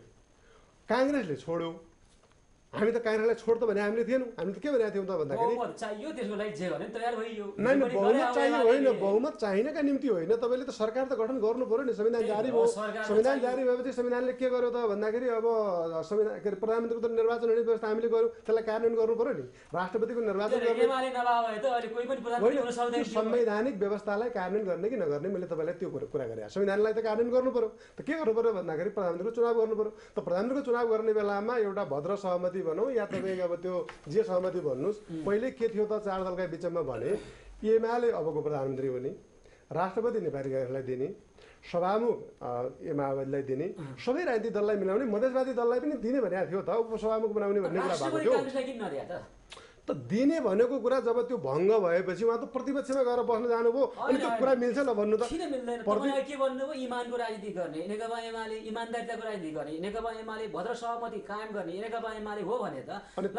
काङ्ग्रेसले छोड्यो। हामी त काङ्ग्रेसलाई छोड त भने हामीले थिएनौँ हामीले त के भनेको थियौँ त भन्दाखेरि? बहुमत चाहियो होइन। बहुमत चाहिनका निम्ति होइन। तपाईँले त सरकार त गठन गर्नु पर्यो नि। संविधान जारी भयो। संविधान। जारी भएपछि संविधानले के गर्यो त भन्दाखेरि अब संविधान के अरे प्रधानमन्त्रीको त निर्वाचन हुने व्यवस्था हामीले गर्यौँ। त्यसलाई कार्यान्वयन गर्नु पर्यो नि। राष्ट्रपतिको निर्वाचन होइन। संवैधानिक व्यवस्थालाई कार्यान्वयन गर्ने कि नगर्ने मैले तपाईँलाई त्यो कुरा कुरा गरेँ। संविधानलाई त कार्यान्वयन गर्नु पर्यो। त के गर्नु पर्यो भन्दाखेरि प्रधानमन्त्रीको चुनाव गर्नु पर्यो। त प्रधानमन्त्रीको चुनाव गर्ने बेलामा एउटा भद्र सहमति भनौँ या तपाईँ अब त्यो जे सहमति भन्नुहोस् पहिले के थियो त चार दलका बिचमा भने एमाले अबको प्रधानमन्त्री हुने राष्ट्रपति नेपाली काङ्ग्रेसलाई दिने सभामुख माओवादीलाई दिने सबै राजनीतिक दललाई मिलाउने मधेसवादी दललाई पनि दिने भनेको थियो त उपसभामुख बनाउने भन्ने कुरा भएको थियो। त दिने भनेको कुरा जब त्यो भङ्ग भएपछि उहाँ त प्रतिपक्षमा गएर बस्न जानुभयो। अनि त्यो कुरा मिल्छ ल भन्नु त। के भन्नुभयो? इमानको राजनीति गर्ने। नेकपा एमाले इमान्दारिताको राजनीति गर्ने नेकपा एमाले भद्र सहमति कायम गर्ने नेकपा एमाले हो भने त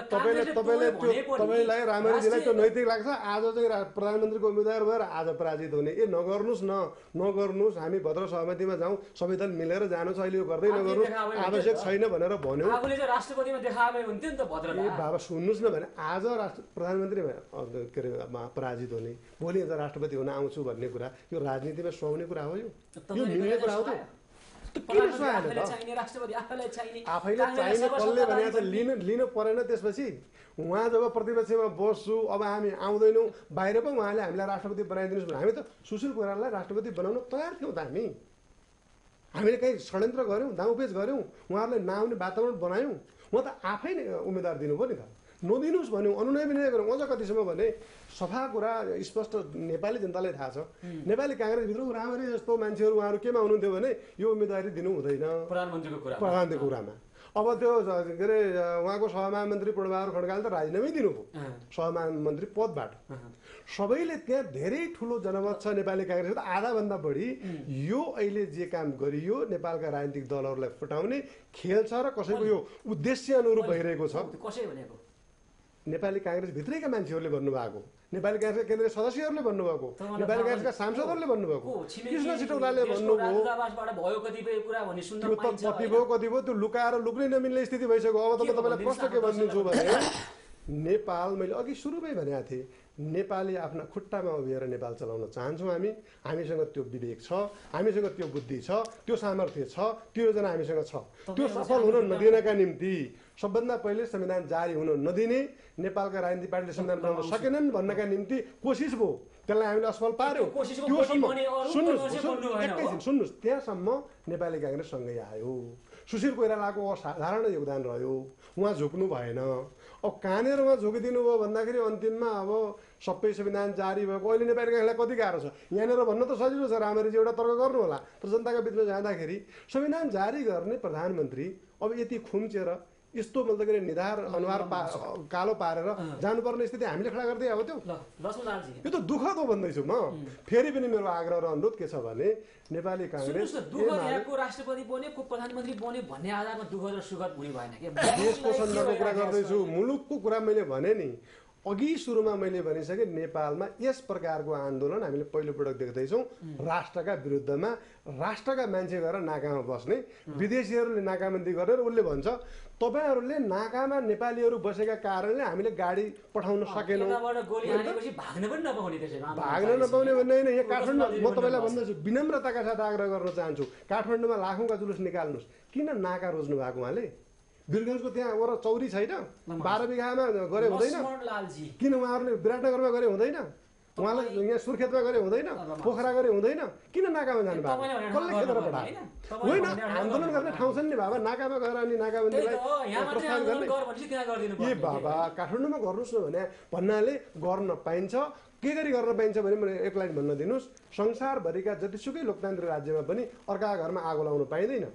तपाईँले तपाईँले त्यो तपाईँलाई राम्ररीजीलाई त्यो नैतिक लाग्छ। आज चाहिँ प्रधानमन्त्रीको उम्मेद्वार भएर आज पराजित हुने। ए नगर्नुहोस् न। नगर्नुहोस्। हामी भद्र सहमतिमा जाउँ। सबै दल मिलेर जानुहोस् अहिले यो गर्दै होइन आवश्यक नि। छैन भनेर भन्यो। आफूले चाहिँ राष्ट्रपतिमा देखाए हुन्थ्यो नि त ए भद्रता बाबा सुन्नुहोस् न भने आज राष्ट्र प्रधानमन्त्री के अरे पराजित हुने। भोलि अन्त राष्ट्रपति हुन आउँछु भन्ने कुरा। यो राजनीतिमा सुहाउने कुरा हो यो। यो मिल्ने कुरा हो त किन सुहाएन त? चाहिने कसले भने चाहिँ लिनु लिनु परेन त्यसपछि। उहाँ जब प्रतिपक्षमा बस्छु अब हामी आउँदैनौँ बाहिर पो उहाँले हामीलाई राष्ट्रपति बनाइदिनुहोस् भने हामी त सुशील कोइरालालाई राष्ट्रपति बनाउन तयार थियौँ त हामी। हामीले कहीँ षड्यन्त्र गऱ्यौँ दाउपेच गऱ्यौँ उहाँहरूलाई नआउने वातावरण बनायौँ। उहाँ त आफै नै उम्मेदवार दिनुभयो नि त। नदिनुहोस् भन्यौँ अनुनय विनय गऱ्यौँ अझ कतिसम्म भने सफा कुरा स्पष्ट नेपाली जनतालाई थाहा छ। नेपाली काङ्ग्रेसभित्र राम्ररी जस्तो मान्छेहरू उहाँहरू केमा हुनुहुन्थ्यो भने यो उम्मेदवारी दिनु हुँदैन। प्रधानमन्त्रीको कुरा प्रधानमन्त्रीको कुरामा। अब त्यो के अरे उहाँको सहमहामन्त्री पूर्णबहादुर खड्काले त राजीनामै दिनुभयो। सहमहामन्त्री पदबाट। सबैले त्यहाँ धेरै ठुलो जनमत छ नेपाली काङ्ग्रेसको त आधाभन्दा बढी यो अहिले जे काम गरियो नेपालका राजनीतिक दलहरूलाई फुटाउने खेल छ र कसैको यो उद्देश्य अनुरूप भइरहेको छ। कसै भनेको? नेपाली काङ्ग्रेसभित्रैका मान्छेहरूले भन्नुभएको। नेपाली काङ्ग्रेसका केन्द्रीय सदस्यहरूले भन्नुभएको। नेपाली काङ्ग्रेसका? सांसदहरूले भन्नुभएको। कृष्ण सिटौलाले भन्नुभयो। त्यो त कति? भयो कति भयो त्यो लुकाएर लुक्नै नमिल्ने स्थिति भइसक्यो। अब त म तपाईँलाई प्रश्न के भनिदिन्छु भने नेपाल मैले अघि सुरुमै भनेको थिएँ नेपाली आफ्ना खुट्टामा उभिएर नेपाल चलाउन चाहन्छौँ हामी। हामीसँग त्यो विवेक छ हामीसँग त्यो बुद्धि छ त्यो सामर्थ्य छ त्यो योजना हामीसँग छ। त्यो सफल हुन नदिनका निम्ति सबभन्दा पहिले संविधान जारी हुन नदिने नेपालका राजनीतिक पार्टीले संविधान बनाउन सकेनन् भन्नका निम्ति कोसिस भयो। त्यसलाई हामीले असफल पार्यौँ। एकैछिन सुन्नुहोस्। त्यहाँसम्म नेपाली काङ्ग्रेस सँगै आयो। सुशील कोइरालाको असाधारण योगदान रह्यो। उहाँ झुक्नु भएन। अब कहाँनिर उहाँ झुकिदिनु भयो भन्दाखेरि अन्तिममा अब सबै संविधान जारी भएको अहिले नेपाली काङ्ग्रेसलाई कति गाह्रो छ? यहाँनिर भन्न त सजिलो छ राम्ररी एउटा तर्क गर्नु होला तर जनताका बिचमा जाँदाखेरि संविधान जारी गर्ने प्रधानमन्त्री अब यति खुम्चेर यस्तो मतलब के अरे निधार अनुहार पा कालो पारेर जानुपर्ने स्थिति हामीले खडा गर्दै अब त्यो। यो त दुःखद हो भन्दैछु म। फेरि पनि मेरो आग्रह र अनुरोध के छ भने नेपाली काङ्ग्रेस दुःख राष्ट्रपति बन्यो को प्रधानमन्त्री बन्यो भन्ने आधारमा दुःखद र सुखद हुने भएन *laughs* के देशको सन्दर्भको कुरा? गर्दैछु। मुलुकको कुरा मैले भने नि अघि सुरुमा मैले भनिसकेँ नेपालमा यस प्रकारको आन्दोलन हामीले पहिलोपटक देख्दैछौँ। राष्ट्रका विरुद्धमा राष्ट्रका मान्छे गएर नाकामा बस्ने विदेशीहरूले नाकाबन्दी गरेर उसले भन्छ तपाईँहरूले नाकामा नेपालीहरू बसेका कारणले हामीले गाडी पठाउन सकेनौँ। भाग्न नपाउने भन्ने होइन। यहाँ काठमाडौँ म तपाईँलाई भन्दैछु विनम्रताका साथ आग्रह गर्न चाहन्छु काठमाडौँमा लाखौँका जुलुस निकाल्नुहोस्। किन नाका रोज्नु भएको उहाँले? वीरगन्जको त्यहाँ वर चौरी छैन? बाह्र बिघामा गरे हुँदैन? किन उहाँहरूले विराटनगरमा गरे हुँदैन? उहाँलाई यहाँ सुर्खेतमा गरे हुँदैन पोखरा गरे हुँदैन किन नाकामा जानु भएको कसले गर्नु पठायो होइन? आन्दोलन गर्ने ठाउँ छन् नि बाबा नाकामा गएर अनि नाकाबन्दीलाई ए। बाबा काठमाडौँमा गर्नुहोस् न भने भन्नाले गर्न पाइन्छ। के गरी गर्न पाइन्छ भने मैले एक लाइन भन्न दिनुहोस्। संसारभरिका जतिसुकै लोकतान्त्रिक राज्यमा पनि अर्का घरमा आगो लगाउनु पाइँदैन।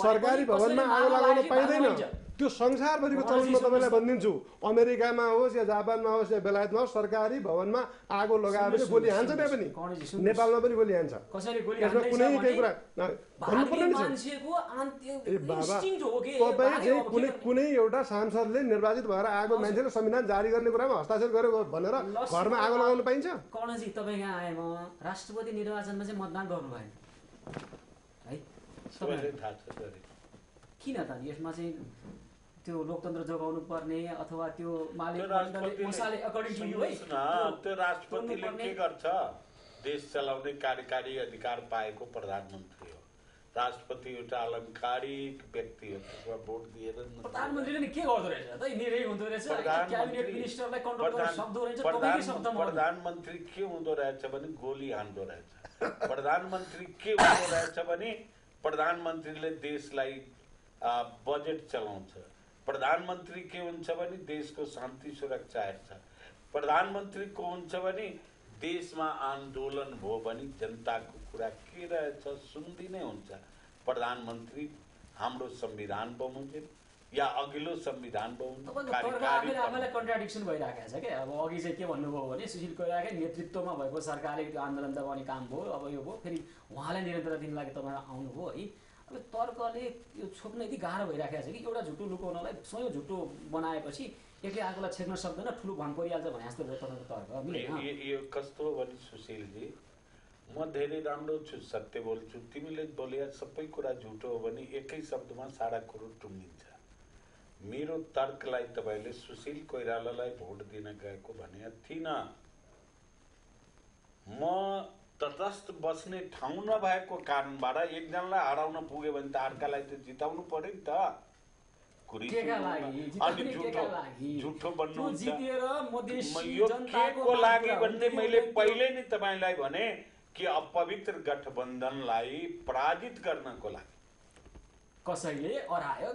सरकारी भवनमा आगो लगाउन पाइँदैन। त्यो संसारभरिको उहाँलाई चलन म तपाईँलाई। भनिदिन्छु अमेरिकामा होस् या जापानमा होस् या बेलायतमा होस् सरकारी भवनमा आगो सुन्नुहोस्, गोली हान्छ त्यहाँ पनि। नेपालमा पनि गोली हान्छ यसमा कुनै केही कुरा तपाईँ चाहिँ कुनै? कुनै एउटा सांसदले निर्वाचित भएर आएको मान्छेले संविधान जारी गर्ने कुरामा हस्ताक्षर गर्यो भनेर घरमा आगो लगाउन पाइन्छ कर्णजी तपाईँ यहाँ आए म राष्ट्रपति निर्वाचनमा चाहिँ मतदान गर्नु भएन है? किन त यसमा चाहिँ त्यो लोकतन्त्र जोगाउनु पर्ने अथवा त्यो राष्ट्रपतिले- के गर्छ? देश चलाउने कार्यकारी अधिकार पाएको प्रधानमन्त्री। राष्ट्रपति एउटा अलङ्कारिक व्यक्ति हो त्यसमा भोट दिएर प्रधानमन्त्रीले के गर्दो रहेछ हुँदो रहेछ। प्रधानमन्त्री के हुँदो रहेछ भने गोली हान्दो रहेछ। प्रधानमन्त्री के हुँदो रहेछ भने प्रधानमन्त्रीले देशलाई बजेट चलाउँछ। प्रधानमन्त्री के हुन्छ भने देशको शान्ति सुरक्षा हेर्छ। प्रधानमन्त्री को हुन्छ भने देशमा आन्दोलन भयो भने जनताको कुरा के रहेछ सुनिदिनै हुन्छ। प्रधानमन्त्री हाम्रो संविधान बमोजिम या अघिल्लो संविधान कन्ट्राडिक्सन भइरहेको छ क्या। अब अघि चाहिँ के भन्नुभयो भने सुशील कोइरालाकै नेतृत्वमा भएको सरकारले त्यो आन्दोलन दबाउने काम भयो अब यो भयो। फेरि उहाँलाई निरन्तरता दिनु लागि तपाईँ आउनुभयो है। अब तर्कले यो छोप्न यति गाह्रो भइराखेको छ कि एउटा झुटो लुकाउनलाई स्वयं झुटो बनाएपछि एक्लै आगोलाई छेक्न सक्दैन ठुलो भङ परिहाल्छ भने जस्तो तपाईँको तर्क। यो- कस्तो भने सुशीलजी म धेरै राम्रो छु सत्य बोल्छु। तिमीले बोले सबै कुरा झुटो हो भने एकै शब्दमा सारा कुरो टुङ्गिन्छ। मेरो तर्कलाई तपाईँले सुशील कोइरालालाई भोट दिन गएको भने थिइनँ। म तटस्थ बस्ने ठाउँ नभएको कारणबाट एकजनालाई हराउन पुग्यो भने त अर्कालाई त जिताउनु पर्यो नि त। अनि केका झुठो झुठो मधेसी यो जनताको के को लागि भन्ने मैले पहिले नै तपाईँलाई भने कि अपवित्र गठबन्धनलाई पराजित गर्नको लागि कसैले अरायो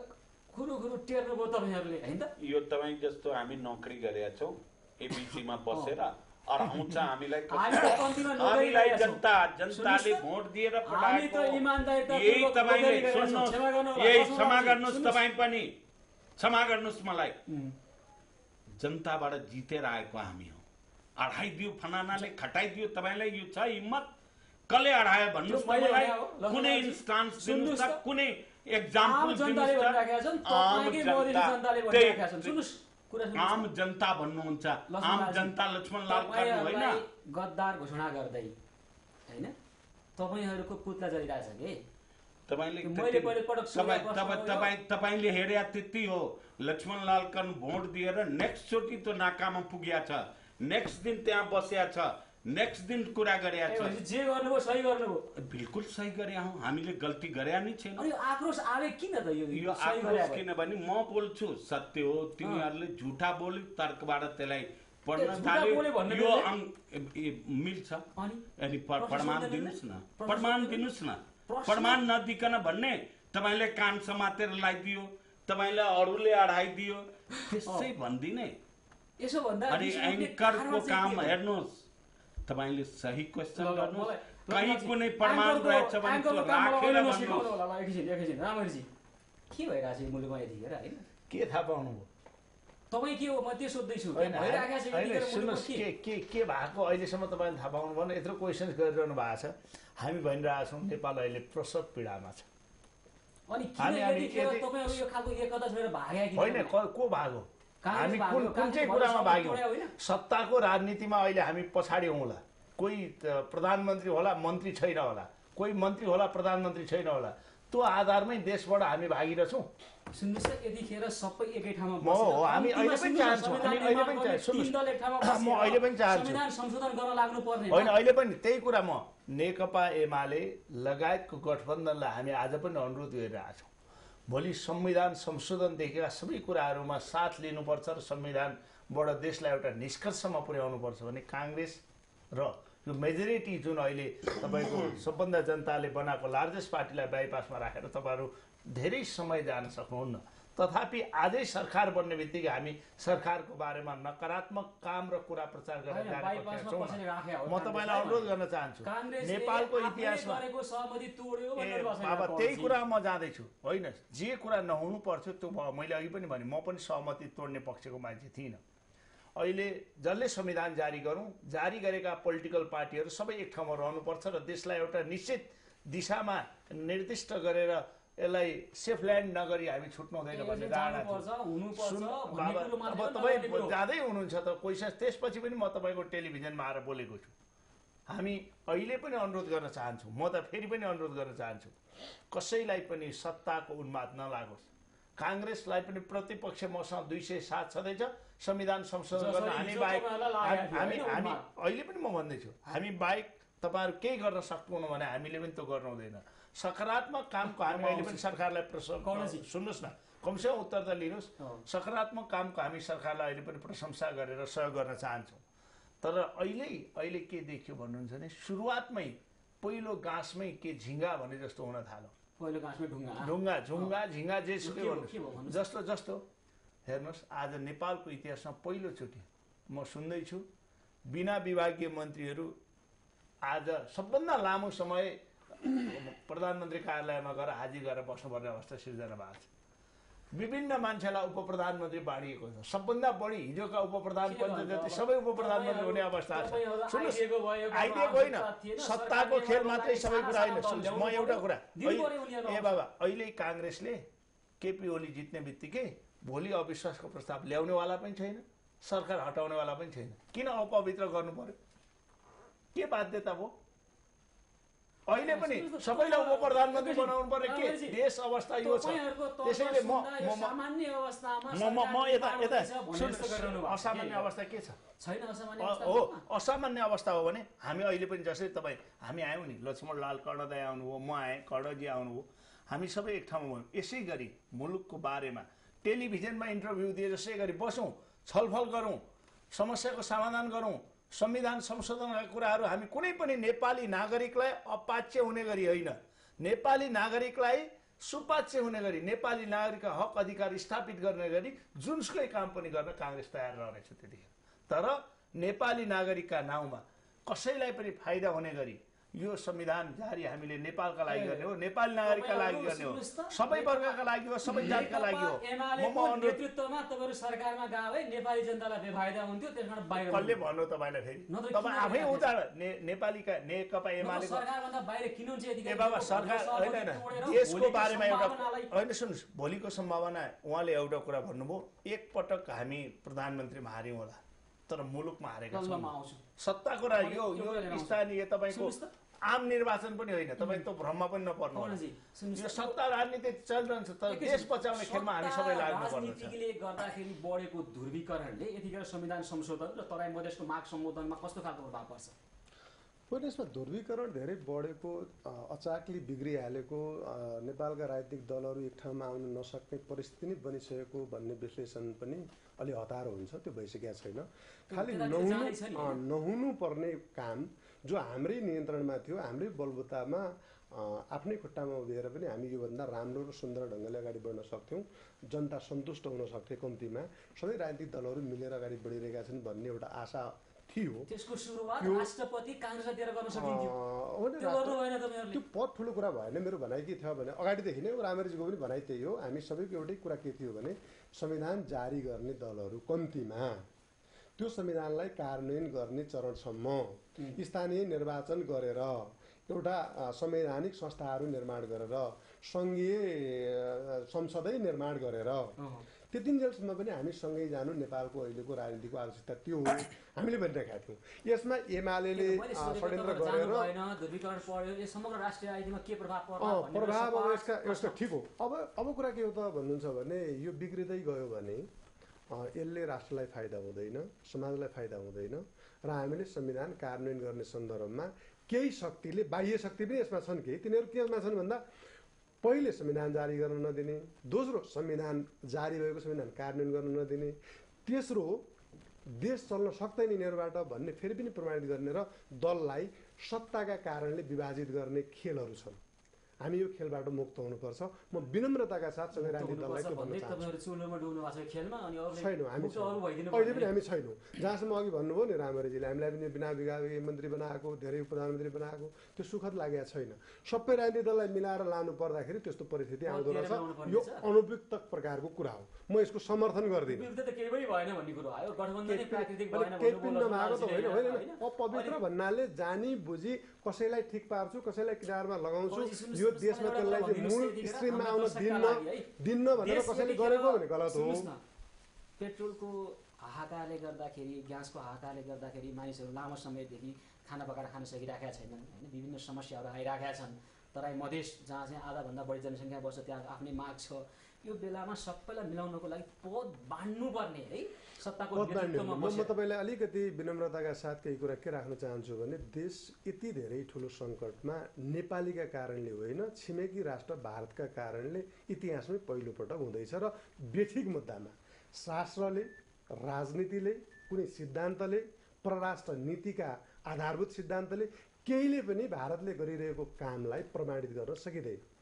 खुरु खुरु टेर्नुभयो तपाईँहरूले होइन यो तपाईँ जस्तो हामी नोकरी गरेका छौँ एबिसीमा बसेर हराउँछ हामीलाई हामीलाई। जनता जनताले भोट दिएर यही होला, यही क्षमा गर्नुहोस्। तपाईँ पनि क्षमा गर्नुहोस् मलाई। जनताबाट जितेर आएको हामी हो। अढाइदियो फलानाले खटाइदियो तपाईँलाई यो छ हिम्मत। कसले अढायो भन्नुहोस् मैले मलाई। कुनै इन्स्टान्स दिनुहोस्। कुनै आम एक्जाम्पल दिनुहोस् आम जनता। भन्नुहुन्छ। लक्ष्मण आम जनता लक्ष्मणलाल खड्नु होइन। गद्दार घोषणा गर्दै होइन? तपाईँहरूको पुतला जलिरहेछ कि? तपाईँले तपाईँले हेरे त्यति हो। लक्ष्मणलाल कन भोट दिएर नेक्स्ट चोटि त्यो नाकामा पुग्या छ। नेक्स्ट दिन त्यहाँ बस्या छ। नेक्स्ट दिन कुरा गर्या ए, छ। जे गर्नुभयो सही गर्नुभयो। बिल्कुल सही गरे हौ। हामीले गल्ती गर्या नै छैन। यो आक्रोश आवे किन त यो यो आक्रोश गरे किनभने म बोल्छु सत्य हो। तिमीहरूले झुठा बोल्यो तर्कबाट त्यसलाई पढ्न थाल्यो। यो मिल्छ। अनि? प्रमाण दिनुहोस् न। प्रमाण? दिनुहोस् न। प्रमाण नदिकन भन्ने तपाईँले कान समातेर लगाइदियो तपाईँले अरूले अढाइदियो त्यसै भनिदिने। यसो भन्दा अनि एङ्करको काम? हेर्नुहोस् तपाईँले सही क्वेसन गर्नुहोस्। कहीँ कुनै प्रमाण रहेछ भने राखेर भन्नुहोस्। होला, ल, एकैछिन एकैछिन रामहरिजी के भइरहेको छ यो मुलुकमा यतिखेर होइन? के थाहा पाउनुभयो? तपाईँ के हो म त्यो सोध्दैछु। सुन्नुहोस् के? के के भएको अहिलेसम्म तपाईँले थाहा पाउनु भएन यत्रो क्वेसन्स गरिरहनु भएको छ। हामी भनिरहेको छौँ नेपाल अहिले प्रसव पीडामा छ। अनि होइन? क- भागो हामी कुन कुन चाहिँ कुरामा भाग्यौँ? सत्ताको राजनीतिमा अहिले हामी पछाडि हौँला। कोही प्रधानमन्त्री होला मन्त्री छैन होला। कोही मन्त्री होला प्रधानमन्त्री छैन होला। त्यो आधारमै देशबाट हामी भागिरहेछौँ। सुन्नुहोस् त यतिखेर सबै एकै ठाउँमा म हो, हामी कम्तीमा अहिले पनि चाहन्छौँ, म अहिले चाहन्छु। संशोधन गर्न लाग्नु पर्ने होइन अहिले पनि त्यही कुरा म नेकपा एमाले लगायतको गठबन्धनलाई हामी आज पनि अनुरोध गरिरहेछौँ भोलि संविधान संशोधनदेखिका सबै कुराहरूमा साथ लिनुपर्छ र संविधानबाट देशलाई एउटा निष्कर्षमा पुर्याउनुपर्छ भने काङ्ग्रेस र यो मेजोरिटी जुन अहिले तपाईँको *coughs* सबभन्दा जनताले बनाएको लार्जेस्ट पार्टीलाई बाइपासमा राखेर तपाईँहरू धेरै समय जान सक्नुहुन्न। तथापि आजै सरकार बन्ने बित्तिकै हामी सरकारको बारेमा नकारात्मक काम र कुरा प्रचार गरेर म तपाईँलाई अनुरोध गर्न चाहन्छु। नेपालको इतिहासमा बाबा। त्यही कुरा म जाँदैछु। होइन जे कुरा नहुनु पर्थ्यो त्यो भयो। मैले अघि पनि भने म पनि सहमति तोड्ने पक्षको मान्छे थिइनँ। अहिले जसले संविधान जारी गरौँ जारी गरेका पोलिटिकल पार्टीहरू सबै एक ठाउँमा रहनुपर्छ र देशलाई एउटा निश्चित दिशामा निर्दिष्ट गरेर यसलाई सेफ ल्यान्ड नगरी हामी छुट्नु हुँदैन भन्ने धारणा अब तपाईँ। जाँदै हुनुहुन्छ त क्वेसन त्यसपछि पनि म तपाईँको टेलिभिजनमा आएर बोलेको छु। हामी अहिले पनि अनुरोध गर्न चाहन्छौँ म त फेरि पनि अनुरोध गर्न चाहन्छु। कसैलाई पनि सत्ताको उन्माद नलागोस्। काङ्ग्रेसलाई पनि प्रतिपक्ष मसँग दुई सय सात छँदैछ संविधान संशोधन गर्न हामी बाहेक हामी हामी? अहिले पनि म भन्दैछु हामी बाहेक तपाईँहरू केही गर्न सक्नुहुन्न भने हामीले पनि त्यो गर्नु हुँदैन सकारात्मक कामको हामी अहिले पनि सरकारलाई प्रशंसा। सुन्नुहोस् न कमसेकम उत्तर त लिनुहोस्। सकारात्मक कामको हामी सरकारलाई अहिले पनि प्रशंसा गरेर सहयोग गर्न चाहन्छौँ। तर अहिले अहिले के देखियो भन्नुहुन्छ भने सुरुवातमै पहिलो गाँसमै के झिङ्गा भने जस्तो हुन थाल्यो। पहिलो गाँसमै ढुङ्गा। ढुङ्गा झुङ्गा झिङ्गा जे सुकै भन्नुहोस्? जस्तो जस्तो। हेर्नुहोस् आज नेपालको इतिहासमा पहिलोचोटि म सुन्दैछु। बिना विभागीय मन्त्रीहरू आज सबभन्दा लामो समय प्रधानमन्त्री कार्यालयमा गएर हाजिर गरेर बस्नुपर्ने अवस्था सिर्जना भएको छ। विभिन्न मान्छेलाई उप प्रधानमन्त्री बाँडिएको छ। सबभन्दा बढी हिजोका उप प्रधानमन्त्री जति सबै? उप प्रधानमन्त्री हुने अवस्था छ। सुन्नुहोस् आइडिएको होइन। सत्ताको खेल मात्रै सबै कुरा होइन। म एउटा। कुरा। ए बाबा अहिले काङ्ग्रेसले केपी ओली जित्ने बित्तिकै भोलि अविश्वासको प्रस्ताव ल्याउनेवाला पनि छैन। सरकार हटाउनेवाला पनि छैन। किन अपवित्र गर्नु पर्यो के बाध्यता भयो? अहिले पनि सबैलाई उप प्रधानमन्त्री बनाउनु पर्ने के? देश अवस्था यो छ। त्यसैले म म- म सामान्य अवस्थामा म म म यता यता। असामान्य के? अवस्था के छ? छैन असामान्य अ- अवस्था हो। असामान्य अवस्था हो भने हामी अहिले पनि जसरी तपाईँ हामी आयौँ नि लक्ष्मणलाल कर्णदाय आउनुभयो म आएँ कर्णजी आउनुभयो। हामी सबै एक ठाउँमा भयौँ। यसै गरी मुलुकको बारेमा टेलिभिजनमा इन्टरभ्यू दिए जसै गरी बसौँ छलफल गरौँ समस्याको समाधान गरौँ संविधान संशोधनका कुराहरू हामी कुनै पनि नेपाली नागरिकलाई अपाच्य हुने गरी होइन। नेपाली नागरिकलाई सुपाच्य हुने गरी नेपाली नागरिकका हक अधिकार स्थापित गर्ने गरी जुनसुकै काम पनि गर्न काङ्ग्रेस तयार रहनेछ त्यतिखेर। तर नेपाली नागरिकका नाउँमा कसैलाई पनि फाइदा हुने गरी यो संविधान जारी हामीले नेपालका लागि गर्ने हो नेपाली नागरिकका लागि गर्ने हो। सबै वर्गका लागि हो सबै जातका लागि हो। नेतृत्वमा तपाईँहरू सरकारमा गए भए नेपाली जनतालाई बेफाइदा हुन्थ्यो त्यस कारण बाहिर कसले। भन्नु तपाईँलाई फेरि? तपाईँ आफै उता ने- नेपालीका नेकपा सरकारभन्दा बाहिर किन हुन्छ ए बाबा सरकार होइन होइन। भोलिको बारेमा एउटा होइन सुन्नुहोस् भोलिको सम्भावना उहाँले एउटा कुरा भन्नुभयो एकपटक हामी प्रधानमन्त्रीमा हार्यौँ होला तर मुलुकमा हारेका छौँ। सत्ताको कुरा यो। स्थानीय तपाईँको। आम निर्वाचन पनि होइन तपाईँ त भ्रममा पनि नपर्नु यो त। सत्ता राजनीति चलिरहन्छ तर देश बचाउने खेलमा हामी सत्ता सबै लाग्नु पर्दछ। राजनीतिले गर्दाखेरि बढेको ध्रुवीकरणले यतिखेर संविधान संशोधन र तराई मधेसको माग सम्बोधनमा कस्तो खालको प्रभाव पर्छ? होइन यसमा ध्रुवीकरण धेरै बढेको अचाकली बिग्रिहालेको नेपालका राजनीतिक दलहरू एक ठाउँमा आउन नसक्ने परिस्थिति नै बनिसकेको भन्ने विश्लेषण पनि अलि हतारो हुन्छ त्यो भइसकेको छैन। खालि नहुनु नहुनु पर्ने काम जो हाम्रै नियन्त्रणमा थियो हाम्रै बलबुतामा आफ्नै खुट्टामा उभिएर पनि हामी योभन्दा राम्रो र सुन्दर ढङ्गले अगाडि बढ्न सक्थ्यौँ। जनता सन्तुष्ट हुन सक्थे कम्तीमा। सबै राजनीतिक दलहरू मिलेर अगाडि बढिरहेका छन् भन्ने एउटा आशा थियो। त्यसको सुरुवात राष्ट्रपति काङ्ग्रेसलाई दिएर गर्न सकिन्थ्यो। त्यो पद ठुलो कुरा भएन मेरो भनाइ के थियो भने अगाडिदेखि नै रामरीजीको पनि भनाइ त्यही हो। हामी सबैको एउटै कुरा के थियो भने संविधान जारी गर्ने दलहरू कम्तीमा। त्यो संविधानलाई कार्यान्वयन गर्ने चरणसम्म स्थानीय निर्वाचन गरेर एउटा संवैधानिक संस्थाहरू निर्माण गरेर सङ्घीय संसदै निर्माण गरेर। त्यतिन्जेलसम्म पनि हामी सँगै जानु नेपालको अहिलेको राजनीतिको आवश्यकता त्यो हो। हामीले भनिरहेका थियौँ। यसमा एमाले षड्यन्त्र गरेर प्रभाव यसका यसका ठिक हो। अब अब कुरा के हो त भन्नुहुन्छ भने यो बिग्रिँदै गयो भने यसले राष्ट्रलाई फाइदा हुँदैन समाजलाई फाइदा हुँदैन र हामीले संविधान कार्यान्वयन गर्ने सन्दर्भमा केही शक्तिले बाह्य शक्ति पनि यसमा छन् कि? तिनीहरू केमा छन् भन्दा पहिले संविधान जारी गर्न नदिने दोस्रो संविधान जारी भएको संविधान कार्यान्वयन गर्न नदिने तेस्रो देश चल्न सक्दैन यिनीहरूबाट भन्ने फेरि पनि प्रमाणित गर्ने र दललाई सत्ताका कारणले विभाजित गर्ने खेलहरू छन्। हामी यो खेलबाट मुक्त हुनुपर्छ। म विनम्रताका साथ सबै राजनीतिक दललाई त्यो भन्न चाहन्छु? छैनौँ हामी अहिले पनि। हामी छैनौँ। जहाँसम्म अघि भन्नुभयो नि रामहरीजीले हामीलाई पनि बिना विभागीय मन्त्री बनाएको धेरै प्रधानमन्त्री बनाएको त्यो सुखद लागेको छैन। सबै राजनीतिक दललाई मिलाएर लानु पर्दाखेरि त्यस्तो परिस्थिति आउँदो रहेछ यो। अनुपयुक्त प्रकारको कुरा हो। म यसको समर्थन गर्दिनँ। केही पनि नभएको त होइन होइन? अपवित्र भन्नाले जानी बुझी कसैलाई ठिक पार्छु कसैलाई किनारमा लगाउँछु। यो देशमा त्यसलाई चाहिँ मूल स्ट्रिममा आउन दिन्न। दिन्न भनेर कसैले गरेको भने गलत हो। पेट्रोलको हाहाकारले गर्दाखेरि ग्यासको हाहाकारले गर्दाखेरि मानिसहरू लामो समयदेखि खाना पकाएर खान सकिरहेका छैनन् होइन? विभिन्न समस्याहरू आइरहेका छन्। तराई मधेस जहाँ चाहिँ आधाभन्दा बढी जनसङ्ख्या बस्छ त्यहाँ आफ्नै माग छ। यो बेलामा सबैलाई मिलाउनको लागि पद बाँड्नुपर्ने है सत्ताको। म। तपाईँलाई अलिकति विनम्रताका साथ केही कुरा के राख्न चाहन्छु भने देश यति धेरै ठुलो सङ्कटमा नेपालीका कारणले होइन छिमेकी राष्ट्र भारतका कारणले इतिहासमै पहिलोपटक हुँदैछ र बेठिक मुद्दामा शास्त्रले राजनीतिले कुनै सिद्धान्तले परराष्ट्र नीतिका आधारभूत सिद्धान्तले केहीले पनि भारतले गरिरहेको कामलाई प्रमाणित गर्न सकिँदैन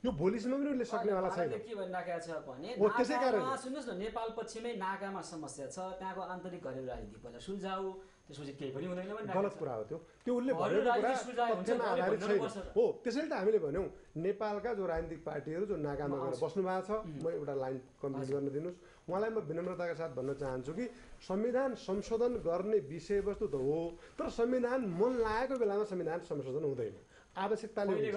यो भोलिसम्म पनि उसले सक्नेवाला छैन के भनिराखेको छ भने। सुन्नुहोस् न नेपाल पश्चिमै नाकामा समस्या छ त्यहाँको आन्तरिक घरेलु राजनीति पहिला सुल्झाउ त्यसपछि केही पनि हुँदैन गलत। कुरा हो त्यो त्यो उसले भनेको कुरा तथ्यमा आधारित छैन। हो त्यसैले त हामीले भन्यौँ नेपालका जो राजनीतिक पार्टीहरू जो नाकामा गएर। बस्नु भएको छ म एउटा लाइन कम्प्लिट गर्न दिनुहोस् उहाँलाई म विनम्रताका साथ भन्न चाहन्छु कि संविधान संशोधन गर्ने विषयवस्तु त हो तर संविधान मन लागेको बेलामा संविधान संशोधन हुँदैन आवश्यकताले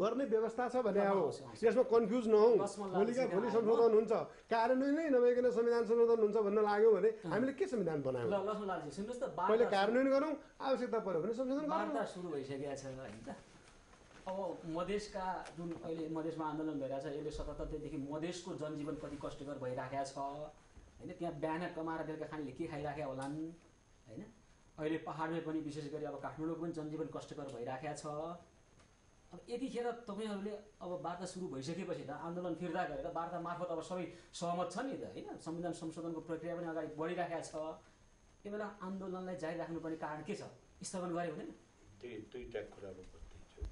गर्ने व्यवस्था छ भने आउँछ। यसमा कन्फ्युज नहौ। भोलिका भोलि? संशोधन हुन्छ। कार्यान्वयनै नभइकन संविधान संशोधन हुन्छ भन्न लाग्यो भने हामीले के संविधान बनायौँ? पहिले कार्यान्वयन गरौँ आवश्यकता पर्यो भने संशोधन गरौँ। सुरु भइसकेको छ होइन त? अब मधेसका जुन अहिले मधेसमा आन्दोलन भइरहेछ यसले सतहत्तरदेखि मधेसको जनजीवन कति कष्टकर भइराखेको छ। होइन त्यहाँ बिहान कमाएर बेलुका खानेले के खाइराखेका होलान्? होइन? अहिले पाहाडमै पनि विशेष गरी अब काठमाडौँको पनि जनजीवन कष्टकर भइराखेको छ। अब यतिखेर तपाईँहरूले अब वार्ता सुरु भइसकेपछि त आन्दोलन फिर्ता गरेर वार्ता मार्फत अब सबै सहमत छ नि त होइन? संविधान संशोधनको प्रक्रिया पनि अगाडि बढिराखेको छ। यो बेला आन्दोलनलाई जारी राख्नुपर्ने कारण के छ? स्थगन गऱ्यो हुँदैन दुई दुईवटा कुराहरू भन्दैछु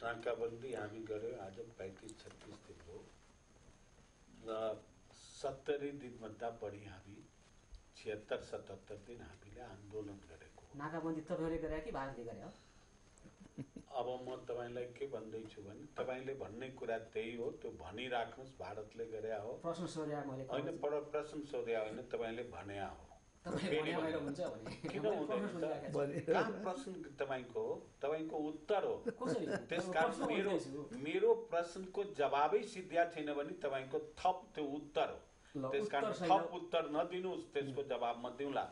नाकाबन्दी हामी गऱ्यौँ आज पैँतिस छत्तिस दिन हो। र सत्तरी दिनभन्दा बढी हामी छिहत्तर सतहत्तर दिन हामीले आन्दोलन गरेको नाकाबन्दी तपाईँहरूले गरे कि भारतले गरे हो? अब म तपाईँलाई के भन्दैछु भने तपाईँले भन्ने कुरा त्यही हो त्यो भनिराख्नुहोस् भारतले गरे हो। प्रश्न सोध्या मैले होइन पर प्रश्न सोधे होइन तपाईँले भन्या हो। तपाईँले किन हुँदैन प्रश्न तपाईँको हो तपाईँको उत्तर हो। कसरी? त्यस कारण प्रश्न मेरो। मेरो प्रश्नको जवाबै सिद्ध्या छैन भने तपाईँको थप त्यो उत्तर हो। त्यस कारण। थप उत्तर नदिनुहोस् त्यसको जवाब म दिउँला।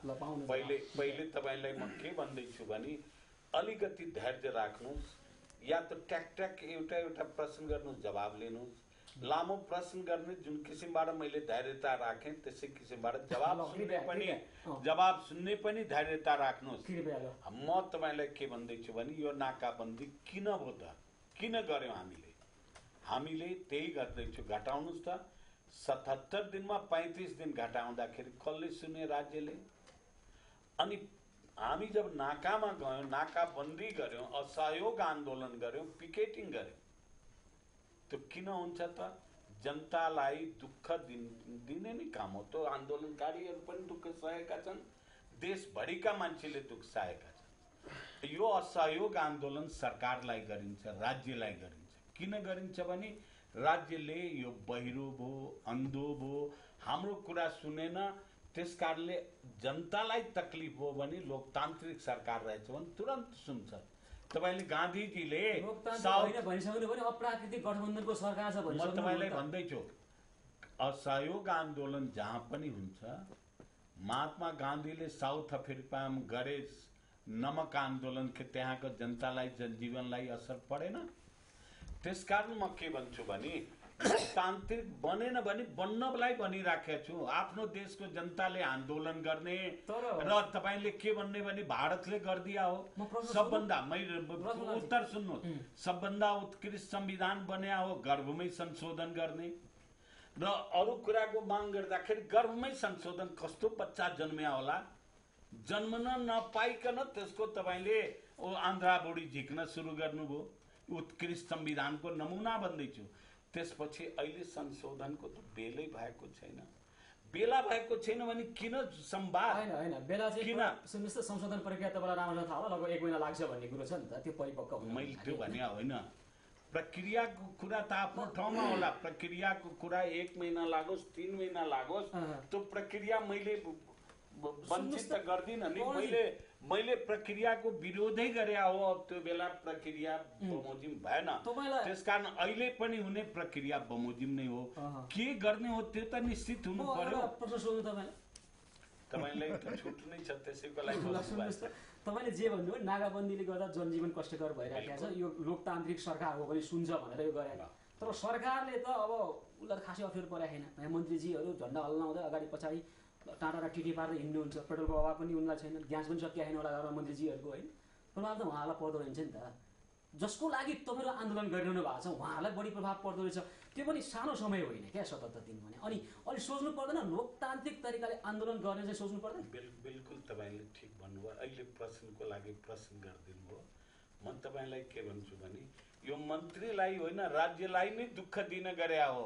पहिले। पहिले तपाईँलाई म के भन्दैछु भने अलिकति धैर्य राख्नुहोस् या त ट्याक ट्याक एउटा एउटा प्रश्न गर्नुहोस् जवाब लिनुहोस्। लामो प्रश्न गर्ने जुन किसिमबाट मैले धैर्यता राखेँ त्यसै किसिमबाट *laughs* जवाब सुन्ने पनि। जवाब सुन्ने पनि धैर्यता राख्नुहोस्। म तपाईँलाई के भन्दैछु भने यो नाकाबन्दी किन भयो त? किन गऱ्यौँ हामीले? हामीले त्यही गर्दैछु। घटाउनुहोस् त। सतहत्तर दिनमा पैँतिस दिन घटाउँदाखेरि कसले सुने राज्यले अनि हामी जब नाकामा गयौँ नाकाबन्दी गऱ्यौँ असहयोग आन्दोलन गऱ्यौँ पिकेटिङ गऱ्यौँ त्यो किन हुन्छ त? जनतालाई दुःख दिन दिने नै काम हो। त्यो आन्दोलनकारीहरू पनि दुःख सहेका छन् देशभरिका मान्छेले दुःख सहेका छन्। यो असहयोग आन्दोलन सरकारलाई गरिन्छ राज्यलाई गरिन्छ। किन गरिन्छ भने राज्यले यो बहिरो भयो अन्धो भयो हाम्रो कुरा सुनेन त्यस कारणले जनतालाई तकलिफ हो भने लोकतान्त्रिक सरकार रहेछ भने तुरन्त सुन्छ तपाईँले गान्धीजीले अप्राकृतिक गठबन्धनको सरकार छ म तपाईँलाई। भन्दैछु असहयोग आन्दोलन जहाँ पनि हुन्छ महात्मा गान्धीले साउथ अफ्रिकामा गरे नमक आन्दोलन के त्यहाँको जनतालाई जनजीवनलाई असर परेन त्यसकारण म के भन्छु भने तान्त्रिक बनेन भने बन्नलाई भनिराखेको छु। आफ्नो देशको जनताले आन्दोलन गर्ने र तपाईँले के भन्ने भने भारतले गरिदिया हो। सबभन्दा उत्तर सुन्नु। सबभन्दा उत्कृष्ट संविधान बन्या हो गर्भमै संशोधन गर्ने। र अरू कुराको माग गर्दाखेरि गर्भमै संशोधन कस्तो बच्चा जन्म्या होला। जन्मन नपाइकन त्यसको तपाईँले ओ आन्ध्रा बुढी झिक्न सुरु गर्नुभयो। उत्कृष्ट संविधानको नमुना भन्दैछु त्यसपछि अहिले संशोधनको त बेलै भएको छैन बेला भएको छैन भने किन संवाद होइन होइन बेला चाहिँ किन? सुन्नुहोस् त संशोधन प्रक्रिया तपाईँलाई राम्रोसँग थाहा होला लगभग एक महिना लाग्छ भन्ने कुरो छ नि त त्यो परिपक्व मैले त्यो। भने होइन प्रक्रियाको कुरा त आफ्नो ठाउँमा होला प्रक्रियाको कुरा एक महिना लागोस् तिन महिना लागोस्। त्यो प्रक्रिया मैले वञ्चित त गर्दिनँ नि। मैले मैले प्रक्रियाको विरोधै गरे हो अब त्यो बेला प्रक्रिया बमोजिम भएन। तपाईँलाई- त्यसकारण अहिले पनि हुने प्रक्रिया बमोजिम नै हो। के गर्ने हो त्यो त निश्चित हुनु पर्यो। तपाईँलाई। छुट नै छ त्यसैको लागि तपाईँले जे भन्नुभयो नागाबन्दीले गर्दा जनजीवन कष्टकर भइरहेको छ। यो लोकतान्त्रिक सरकार हो भने सुन्छ भनेर यो गरे तर सरकारले त अब उसलाई खासै अप्ठ्यारो परेको छैन। मन्त्रीजीहरू झन्डा हल्लाउँदै अगाडि पछाडि टाढा टाढा टिटी पार्दै हिँड्नुहुन्छ पेट्रोलको अभाव पनि उनलाई छैन ग्यास पनि सकिया छैन होला घरमा मन्त्रीजीहरूको होइन। प्रभाव त उहाँलाई पर्दो रहेछ नि त। जसको लागि तपाईँहरू आन्दोलन गरिरहनु भएको छ उहाँहरूलाई बढी प्रभाव पर्दो रहेछ। त्यो पनि सानो समय होइन क्या सतहत्तर दिन भने। अनि अलिक सोच्नु पर्दैन लोकतान्त्रिक तरिकाले आन्दोलन गर्ने चाहिँ सोच्नु पर्दैन। बिल बिल्कुल तपाईँले ठिक भन्नुभयो। अहिले प्रश्नको लागि प्रश्न गरिदिनु भयो म तपाईँलाई के भन्छु भने यो मन्त्रीलाई होइन राज्यलाई नै दुःख दिन गरे हो।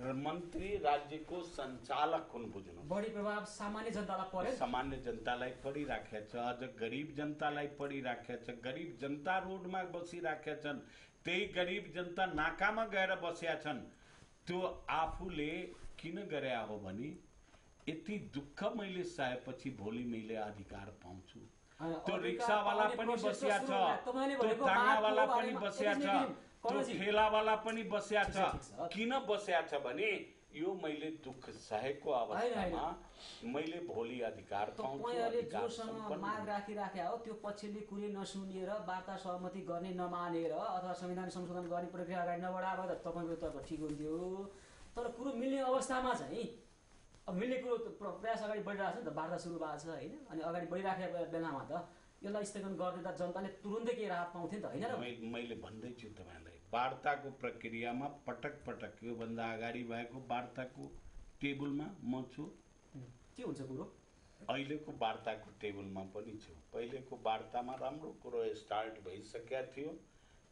मन्त्री राज्यको सञ्चालक हुन् बुझ्नु बढी प्रभाव सामान्य जनतालाई पर्यो सामान्य जनतालाई पढिराखेका छ अझ गरिब जनतालाई पढिराखेका छ गरिब जनता रोडमा बसिराखेका छन् त्यही गरिब जनता नाकामा गएर बसेका छन्। त्यो आफूले किन गरे हो भने यति दुःख मैले सहेपछि भोलि मैले अधिकार पाउँछु। त्यो रिक्सावाला पनि बसिया छ त्यो बाटोको पनि बसिया छ। ठेलावाला पनि बसिया छ। किन बसिया छ भने यो मैले दुःख सहेको अवस्थामा मैले भोलि अधिकार तपाईँहरूले जोसँग माग राखिराखे हो त्यो पक्षले कुरै नसुनेर वार्ता सहमति गर्ने नमानेर अथवा संविधान संशोधन गर्ने प्रक्रिया अगाडि नबढाएको त तपाईँको तर्फ ठिक हुन्थ्यो। तर कुरो मिल्ने अवस्थामा चाहिँ अब मिल्ने कुरो त प्र- प्रयास अगाडि बढिरहेको छ नि त वार्ता सुरु भएको छ होइन। अनि अगाडि बढिराखेको बेलामा त यसलाई स्थगन गरिदिँदा जनताले तुरुन्तै केही राहत पाउँथ्यो नि त होइन मैले भन्दैछु तपाईँलाई वार्ताको प्रक्रियामा पटक पटक योभन्दा अगाडि भएको वार्ताको टेबलमा म छु। के हुन्छ कुरो अहिलेको वार्ताको टेबलमा पनि छु। पहिलेको वार्तामा राम्रो कुरो स्टार्ट भइसकेका थियो।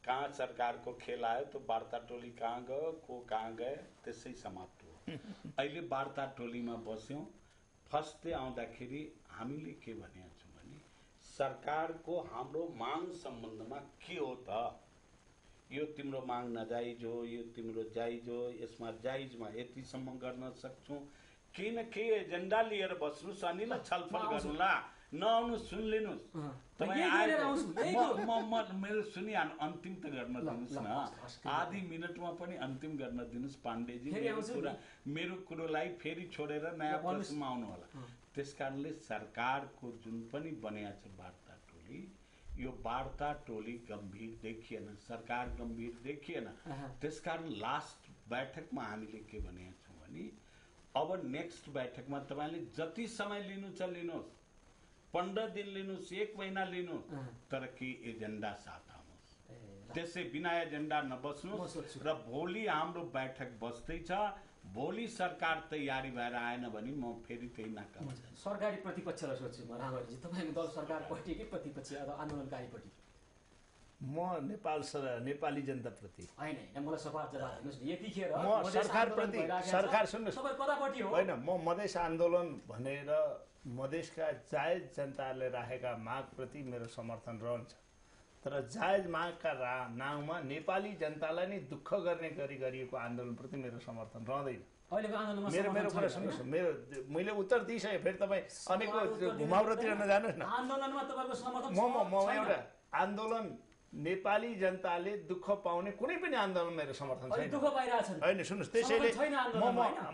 कहाँ सरकारको खेल आयो त्यो वार्ता टोली कहाँ गयो को कहाँ गए त्यसै समाप्त हो। *laughs* अहिले वार्ता टोलीमा बस्यौँ। फर्स्टै आउँदाखेरि हामीले के भनेका छौँ भने सरकारको हाम्रो माग सम्बन्धमा के हो त? यो तिम्रो माग नजाइज हो यो तिम्रो जाइज हो यसमा जाइजमा यतिसम्म गर्न सक्छौँ केही न केही एजेन्डा लिएर बस्नुहोस् अनि ल छलफल। गरौँला नआउनु। तपाईँ। म म मेरो सुनिहाल्नु अन्तिम त गर्न दिनुहोस् न आधी मिनटमा पनि अन्तिम गर्न दिनुहोस् पाण्डेजी मेरो कुरा। मेरो कुरोलाई फेरि छोडेर नयाँ। प्रश्नमा आउनु होला त्यस कारणले सरकारको जुन पनि बनेको छ वार्ता यो वार्ता टोली गम्भीर देखिएन सरकार गम्भीर देखिएन। त्यसकारण लास्ट बैठकमा हामीले के भनेका छौँ भने अब नेक्स्ट बैठकमा तपाईँले जति समय लिनु छ लिनुहोस् पन्ध्र दिन लिनुहोस् एक महिना लिनुहोस्। तर के एजेन्डा साथ आउनुहोस्। त्यसै बिना एजेन्डा नबस्नुहोस् सोध्छु। र भोलि हाम्रो बैठक बस्दैछ भोलि सरकार तयारी भएर आएन भने म फेरि त्यही नाकामा। सरकारी प्रतिपक्षलाई सोध्छु म रामहरिजी तपाईँको दल सरकारपट्टि कि प्रतिपक्ष अथवा आन्दोलनकारीपट्टि म नेपाल सर नेपाली जनताप्रति होइन मलाई सफा जवाब यतिखेर म मधेस सरकारप्रति-। सरकार सुन्नुहोस्। तपाईँ कतापट्टि हो होइन म मधेस आन्दोलन भनेर मधेसका जायज जनताहरूले राखेका मागप्रति मेरो समर्थन रहन्छ तर जायज मागका रा नाउँमा नेपाली जनतालाई नै दुःख गर्ने गरी गरिएको आन्दोलनप्रति मेरो समर्थन रहँदैन मेरो मेरो कुरा सुन्नुहोस् मेरो मैले उत्तर दिइसकेँ फेरि तपाईँ अनेको घुमाउरोतिर। नजानुहोस् न म? एउटा आन्दोलन नेपाली जनताले दुःख पाउने कुनै पनि आन्दोलन मेरो समर्थन छैन होइन सुन्नुहोस् त्यसैले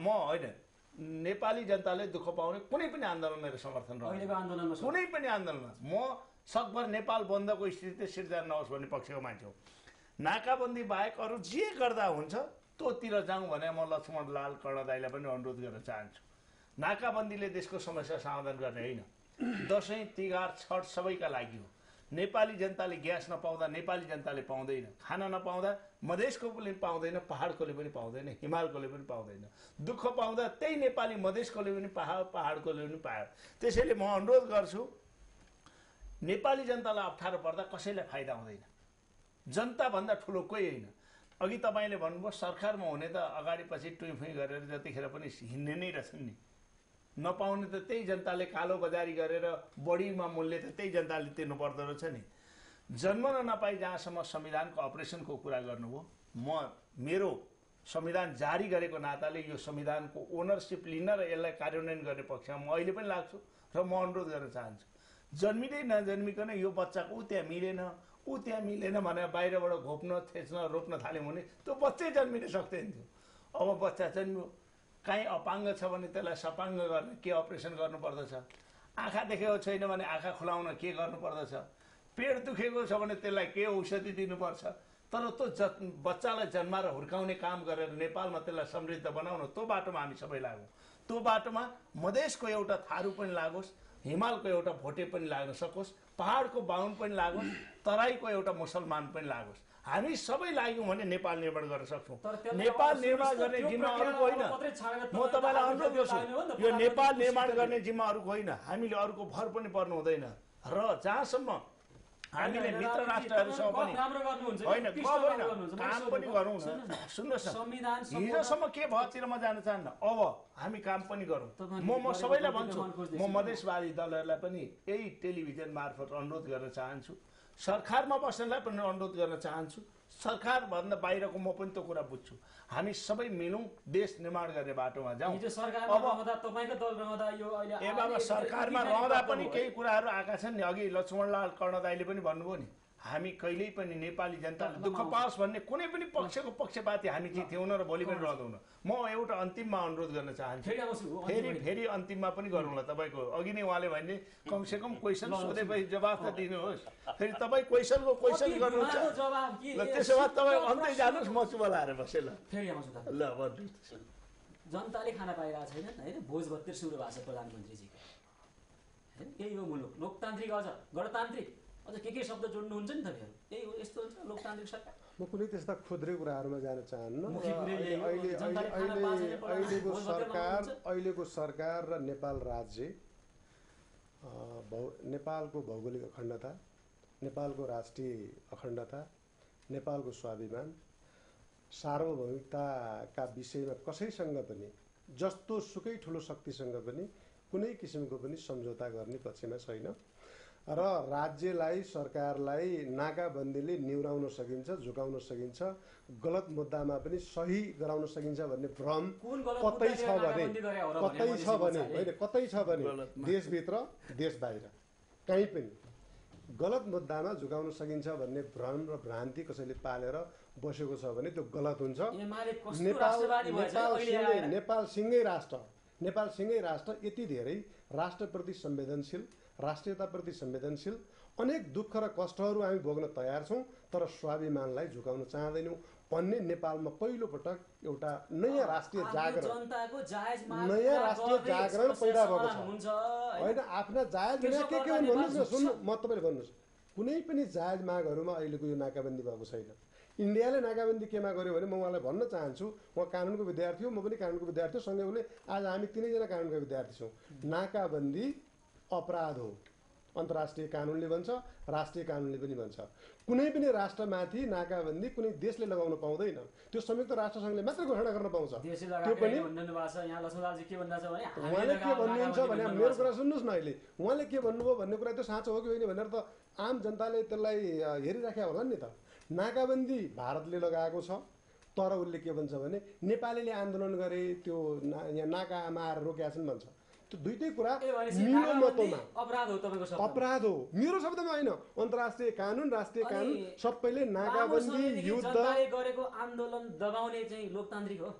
म होइन? नेपाली जनताले दुःख पाउने कुनै पनि आन्दोलन मेरो समर्थन। कुनै पनि आन्दोलनमा म सकभर नेपाल बन्दको स्थिति सिर्जना नहोस् भन्ने पक्षको मान्छे हो। नाकाबन्दी बाहेक अरू जे गर्दा हुन्छ तँतिर जाउँ भने म लक्ष्मण लाल कर्णदाईलाई पनि अनुरोध गर्न चाहन्छु। नाकाबन्दीले देशको समस्या समाधान गर्ने होइन। दसैँ तिहार छठ सबैका लागि हो। नेपाली जनताले ग्यास नपाउँदा नेपाली जनताले पाउँदैन। खाना नपाउँदा मधेसको पनि पाउँदैन पहाडकोले पनि पाउँदैन हिमालकोले पनि पाउँदैन। दुःख पाउँदा त्यही नेपाली मधेसकोले पनि पायो पहाडकोले पनि पायो। त्यसैले म अनुरोध गर्छु नेपाली जनतालाई अप्ठ्यारो पर्दा कसैलाई फाइदा हुँदैन। जनताभन्दा ठुलो कोही होइन। अघि तपाईँले भन्नुभयो सरकारमा हुने त अगाडि पछि टुइफुइ गरेर जतिखेर पनि हिँड्ने नै रहेछन् नि। नपाउने त त्यही जनताले कालो बजारी गरेर बढीमा मूल्य त त्यही जनताले तिर्नु पर्दो रहेछ नि। जन्मन नपाई जहाँसम्म संविधानको अपरेसनको कुरा गर्नुभयो म मेरो संविधान जारी गरेको नाताले यो संविधानको ओनरसिप लिन र यसलाई कार्यान्वयन गर्ने पक्षमा म अहिले पनि लाग्छु र म अनुरोध गर्न चाहन्छु। जन्मिँदै नजन्मिकन यो बच्चाको ऊ त्यहाँ मिलेन ऊ त्यहाँ मिलेन भनेर बाहिरबाट घोप्न थेच्न रोप्न थाल्यो भने त्यो बच्चै जन्मिन सक्दैन थियो। अब बच्चा जन्मियो काहीँ अपाङ्ग छ भने त्यसलाई सपाङ्ग गर्न के अपरेसन गर्नुपर्दछ? आँखा देखेको छैन भने आँखा खुलाउन के गर्नुपर्दछ? पेट दुखेको छ भने त्यसलाई के औषधि दिनुपर्छ? तर त्यो ज बच्चालाई जन्माएर हुर्काउने काम गरेर नेपालमा त्यसलाई समृद्ध बनाउन त्यो बाटोमा हामी सबै लागौँ त्यो बाटोमा मधेसको एउटा थारू पनि लागोस् हिमालको एउटा भोटे पनि लाग्न सकोस् पहाडको बाहुन पनि लागोस् तराईको एउटा मुसलमान पनि लागोस्। हामी सबै लाग्यौँ भने नेपाल निर्माण गर्न सक्छौँ। नेपाल निर्माण गर्ने जिम्मा अरूको होइन। म तपाईँले तपाईँलाई अनुरोध गर्छु यो नेपाल निर्माण गरी। गर्ने जिम्मा अरूको होइन। हामीले अरूको भर पनि पर्नु हुँदैन। र जहाँसम्म हामीले मित्र राष्ट्रहरूसँग पनि होइन काम पनि। गरौँ सुन्नुहोस् न। सुन्नुहोस् न हिजोसम्म के भएतिर म जान चाहन्न अब हामी काम पनि गरौँ म म सबैलाई भन्छु। म मधेसवादी दलहरूलाई पनि यही टेलिभिजन मार्फत अनुरोध गर्न चाहन्छु सरकारमा बस्नेलाई पनि अनुरोध गर्न चाहन्छु सरकारभन्दा बाहिरको म पनि त्यो कुरा बुझ्छु। हामी सबै मिलौँ देश निर्माण गर्ने बाटोमा जाउँ। ए बाबा सरकारमा रहँदा पनि। केही कुराहरू आएका छन्। नि अघि लक्ष्मणलाल कर्णदाईले पनि भन्नुभयो नि हामी कहिल्यै पनि नेपाली जनताले दुःख पाओस् भन्ने कुनै पनि पक्षको पक्षपाती हामी चाहिँ थिएनौँ र भोलि पनि रहँदैनौँ। म एउटा अन्तिममा अनुरोध गर्न चाहन्छु। फेरि फेरि अन्तिममा। पनि गरौँला तपाईँको। अघि नै उहाँले भने कमसेकम क्वेसन सोधेपछि जवाफ त दिनुहोस्। फेरि तपाईँ क्वेसनको क्वेसन गर्नुहुन्छ। ल त्यसो भए तपाईँ अन्तै जानुहोस् म चुप लाएर बसेँ ल ल भन्नुहोस् जनताले खाना पाइरहेको छैन होइन? भोज भत्तिर सुरु भएको छ प्रधानमन्त्रीजीको। होइन? यही हो मुलुक। लोकतान्त्रिक अझ गणतान्त्रिक। अझ के के शब्द जोड्नुहुन्छ नि तपाईँहरू यही हो यस्तो हुन्छ लोकतान्त्रिक सरकार। म कुनै त्यस्ता खुद्रे कुराहरूमा जान चाहन्न। अहिलेको सरकार। अहिलेको सरकार र नेपाल राज्य भौ नेपालको भौगोलिक अखण्डता नेपालको राष्ट्रिय अखण्डता नेपालको स्वाभिमान सार्वभौमिकताका विषयमा कसैसँग पनि जस्तो सुकै ठुलो शक्तिसँग पनि कुनै किसिमको पनि सम्झौता गर्ने पक्षमा छैन। र राज्यलाई सरकारलाई नाकाबन्दीले निहुराउन सकिन्छ झुकाउन सकिन्छ गलत मुद्दामा पनि सही गराउन सकिन्छ भन्ने भ्रम कतै मुद्दा छ भने कतै छ भने होइन कतै छ भने। देशभित्र देश बाहिर कहीँ पनि गलत मुद्दामा झुकाउन सकिन्छ भन्ने भ्रम र भ्रान्ति कसैले पालेर बसेको छ भने त्यो गलत हुन्छ। नेपाल राष्ट्रवादी भएछ नेपाल अहिले सँगै आएर? नेपाल सँगै राष्ट्र। नेपाल सँगै राष्ट्र यति धेरै राष्ट्रप्रति संवेदनशील राष्ट्रियताप्रति संवेदनशील अनेक दुःख र कष्टहरू हामी भोग्न तयार छौँ तर स्वाभिमानलाई झुकाउन चाहँदैनौँ भन्ने नेपालमा पहिलो पटक एउटा नयाँ राष्ट्रिय जागरण नयाँ राष्ट्रिय जागरण पैदा भएको छ। होइन? आफ्ना जायज के के भन्नुहोस् न सुन्नु म तपाईँले भन्नुहोस् कुनै पनि जायज मागहरूमा अहिलेको यो नाकाबन्दी भएको छैन इन्डियाले नाकाबन्दी केमा गर्यो भने म उहाँलाई भन्न चाहन्छु म कानुनको विद्यार्थी हो म पनि कानुनको विद्यार्थी हो सँगै उसले आज हामी तिनैजना कानुनका विद्यार्थी छौँ। नाकाबन्दी अपराध हो। अन्तर्राष्ट्रिय कानुनले भन्छ राष्ट्रिय कानुनले पनि भन्छ। कुनै पनि राष्ट्रमाथि नाकाबन्दी कुनै देशले लगाउन पाउँदैन। त्यो संयुक्त राष्ट्रसङ्घले मात्रै घोषणा गर्न पाउँछ। त्यो पनि उहाँले के भन्नुहुन्छ भने मेरो कुरा। सुन्नुहोस् न अहिले। उहाँले के भन्नुभयो भन्ने कुरा त्यो साँचो हो कि होइन भनेर त आम जनताले त्यसलाई अ, हेरिराखेका होला नि त। नाकाबन्दी भारतले लगाएको छ तर उसले के भन्छ भने नेपालीले आन्दोलन गरे त्यो ना- यहाँ नाकामा आएर रोकेका छन् भन्छ। त्यो दुइटै कुरा मेरो मतमा। अपराध हो तपाईँको। अपराध हो। मेरो शब्दमा होइन। अन्तर्राष्ट्रिय कानुन राष्ट्रिय कानुन सबैले नाकाबन्दी युद्ध गरेको आन्दोलन दबाउने चाहिँ लोकतान्त्रिक हो।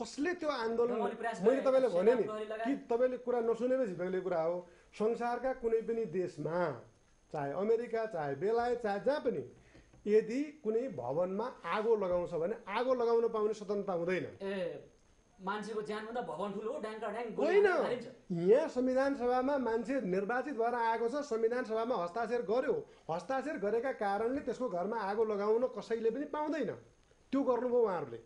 कसले त्यो आन्दोलन मैले गरेका तपाईँलाई भने नि। कि तपाईँले कुरा नसुनेर झिपेको कुरा हो। संसारका कुनै पनि देशमा चाहे अमेरिका चाहे बेलायत चाहे जहाँ पनि यदि कुनै भवनमा आगो लगाउँछ भने आगो लगाउन पाउने स्वतन्त्रता हुँदैन। मान्छेको ज्यानभन्दा भवन ठुलो हो ड्याङ्का होइन। यहाँ संविधान सभामा मान्छे निर्वाचित भएर आएको छ संविधान सभामा हस्ताक्षर गर्यो। हस्ताक्षर गरेका कारणले त्यसको घरमा आगो लगाउन कसैले पनि पाउँदैन। त्यो गर्नुभयो उहाँहरूले।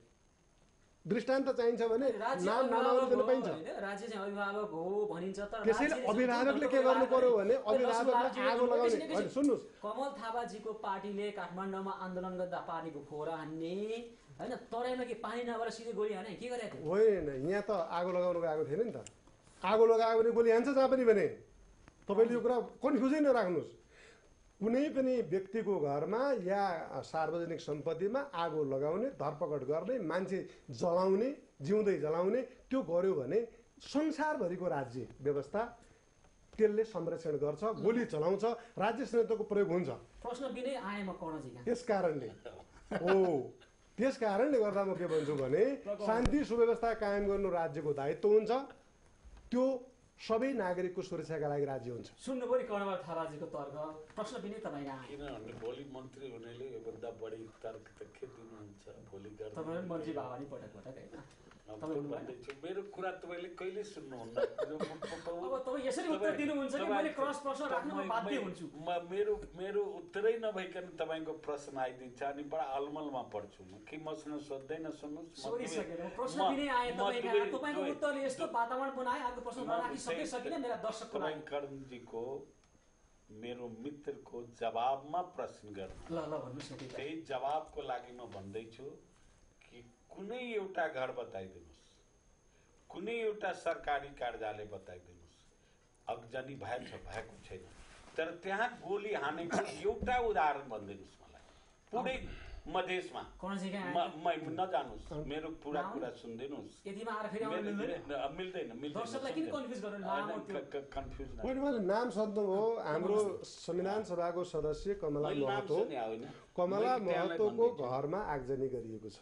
दृष्टान्त चाहिन्छ भने नाम नामावली अभिभावक दिन हो पाइन्छ? राज्य चाहिँ अभिभावक हो भनिन्छ तर त्यसैले अभिभावकले के गर्नु पर्यो भने अहिले अभिभावकले लक्ष्मणलालजीले आगो लगाउने। सुन्नुहोस्। कमल थापाजीको पार्टीले काठमाडौँमा आन्दोलन गर्दा पानीको फोहोर हान्ने। होइन तराईमा कि पानी नभएर सिधै गोली हाने। के गरेको? थियो होइन यहाँ त आगो लगाउनु गएको थिएन नि त। आगो लगायो भने गोली हान्छ जहाँ पनि भने। तपाईँले यो कुरा कन्फ्युजै नराख्नुहोस्। कुनै पनि व्यक्तिको घरमा या सार्वजनिक सम्पत्तिमा आगो लगाउने धरपकड गर्ने मान्छे जलाउने जिउँदै जलाउने त्यो गर्यो भने संसारभरिको राज्य व्यवस्था त्यसले संरक्षण गर्छ गोली चलाउँछ राज्य संहिताको प्रयोग हुन्छ। प्रश्न बिनै आए म कर्णजी कहाँ त्यस कारणले। हो। त्यस कारणले गर्दा म के भन्छु भने शान्ति सुव्यवस्था कायम गर्नु राज्यको दायित्व हुन्छ। त्यो सबै नागरिकको सुरक्षाका लागि राज्य हुन्छ। सुन्नु पनि कर्णबहादुर थापाजीको तर्क। प्रश्न तपाईँको आए किनभने भोलि मन्त्री हुनेले योभन्दा बढी तर्क त के दिनुहुन्छ? भोलि तपाईँ गर्दा पनि मन्त्री भयो भने पटक पटक होइन? मेरो कुरा तपाईँले कहिले सुन्नुहुन्न मेरो मेरो उत्तरै नभइकन तपाईँको प्रश्न आइदिन्छ अनि बडा अलमलमा पढ्छु म कि मसँग सोध्दैन सुन्नुहोस् तपाईँ मेरा करणजीको मित्रको जवाबमा प्रश्न गर्नु त्यही जवाबको लागि म भन्दैछु कुनै एउटा घर बताइदिनुहोस्। कुनै एउटा सरकारी कार्यालय बताइदिनुहोस्। अग्जनी भएछ भएको छैन। तर त्यहाँ गोली हानेको एउटा उदाहरण भनिदिनुहोस् मलाई। पुरै मधेसमा। नजानुहोस्। मेरो पुरा कुरा सुनिदिनुहोस्। यतिमा आएर फेरि आउनु मिल्दैन मेरो- मिल्दैन नाम सोध्नु हो। हाम्रो संविधान सभाको सदस्य कमला महतो कमला महतोको घरमा आगजनी गरिएको छ।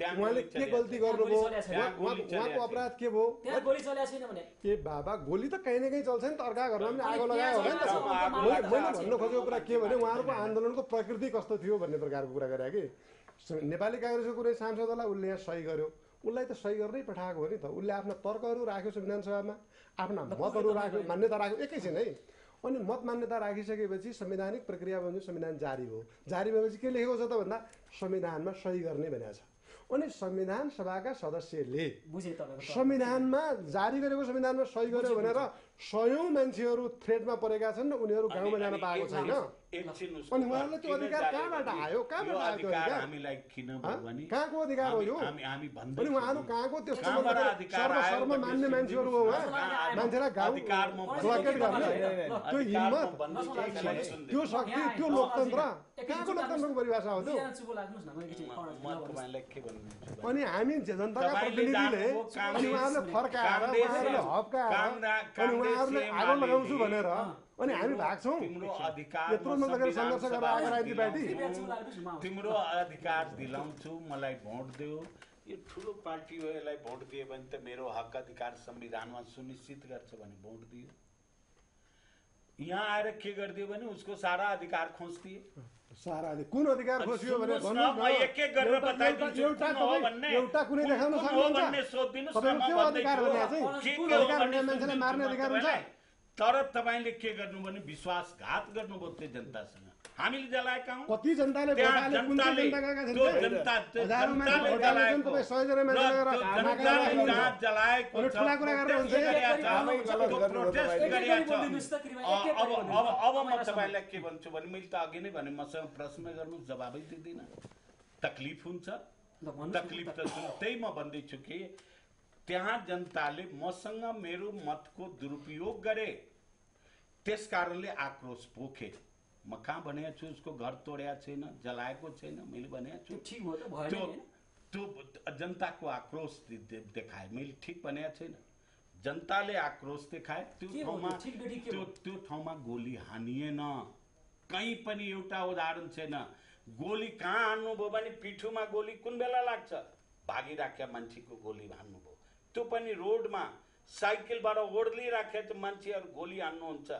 उहाँले के गल्ती गर्नुभयो? उहाँ- उहाँ- उहाँको अपराध के भयो? ए बाबा गोली त कहीँ न कहीँ चल्छ नि त अर्का घरमा पनि आगो लगायो होला नि त। मैले भन्नु खोजेको कुरा के भने उहाँहरूको आन्दोलनको प्रकृति कस्तो थियो भन्ने प्रकारको कुरा गरे कि। नेपाली काङ्ग्रेसको कुनै सांसदलाई उसले यहाँ सही गर्यो। उसलाई त सही गर्नै पठाएको हो नि त। उसले आफ्ना तर्कहरू राख्यो संविधान सभामा आफ्ना मतहरू राख्यो मान्यता राख्यो। एकैछिन है। अनि मत मान्यता राखिसकेपछि संवैधानिक प्रक्रिया भन्छ संविधान जारी हो। जारी भएपछि के लेखेको छ त भन्दा संविधानमा सही गर्ने भनेको छ। अनि संविधान सभाका सदस्यले। संविधानमा जारी गरेको संविधानमा सही गर्यो भनेर सयौँ मान्छेहरू थ्रेडमा परेका छन् र उनीहरू गाउँमा जान पाएको छैन अनि उहाँहरूलाई त्यो अधिकार कहाँबाट आयो? कहाँबाट आयो त्यो अधिकार? हामीलाई किन हँ? भयो भने कहाँको अधिकार हो यो? अनि उहाँहरू। कहाँको त्यो कहाँबाट अधिकार आयो सर्वसर्व भन्ने मान्ने मान्छेहरू हो उहाँ। मान्छेलाई गाउँ गर्ने त्यो हिम्मत त्यो शक्ति त्यो लोकतन्त्र कहाँको लोकतन्त्रको परिभाषा हो त्यो? अनि हामी जनताका प्रतिनिधिले अनि उहाँहरूले फर्काएर काङ्ग्रेस- उहाँहरूले हप्काएर काङ्ग्रा- अनि उहाँहरूले काङ्ग्रेस आगो लगाउँछु भनेर अनि हामी भाग्छौँ। यत्रो नगरेर सङ्घर्ष गरेर आएको राजनीति पार्टी। तिम्रो अधिकार दिलाउँछु मलाई भोट देऊ। यो ठुलो पार्टी हो यसलाई भोट दियो भने त मेरो हक अधिकार संविधानमा सुनिश्चित गर्छ भने भोट दियो। यहाँ आएर के गरिदियो भने उसको सारा अधिकार खोजिदिए सारा कुन अधिकार भने एक एक गरेर बताइदिन्छु। एउटा भन्ने? एउटा कुनै देखाउन सक्नुहुन्छ? भन्ने न, म मान्छेलाई मार्ने अधिकार हुन्छ? तर तपाईँले के गर्नु भने विश्वासघात गर्नुभयो त्यो जनतासँग। हामीले जलाएका हौँ। कति जनताले अब म तपाईँलाई के भन्छु भने मैले त अघि नै भने मसँग प्रश्न गर्नु जवाबै दिँदिनँ। तकलिफ हुन्छ। तकलिफ त। त सुन त्यही म भन्दैछु कि त्यहाँ जनताले मसँग मेरो मतको दुरुपयोग गरे। त्यस कारणले आक्रोश पोखे। म कहाँ भनेको छु उसको घर तोडेको छैन जलाएको छैन मैले भनेको छु ठिक हो। त भएन त्यो जनताको आक्रोश देखाए मैले ठिक भनेको छैन जनताले आक्रोश देखाए त्यो ठाउँमा त्यो? त्यो ठाउँमा गोली हानिएन कहीँ पनि एउटा उदाहरण छैन गोली कहाँ हान्नुभयो भने पिठोमा गोली कुन बेला लाग्छ भागिराख्या मान्छेको गोली हान्नुभयो त्यो पनि रोडमा साइकलबाट ओर्लिराखेको मान्छेहरू गोली हान्नुहुन्छ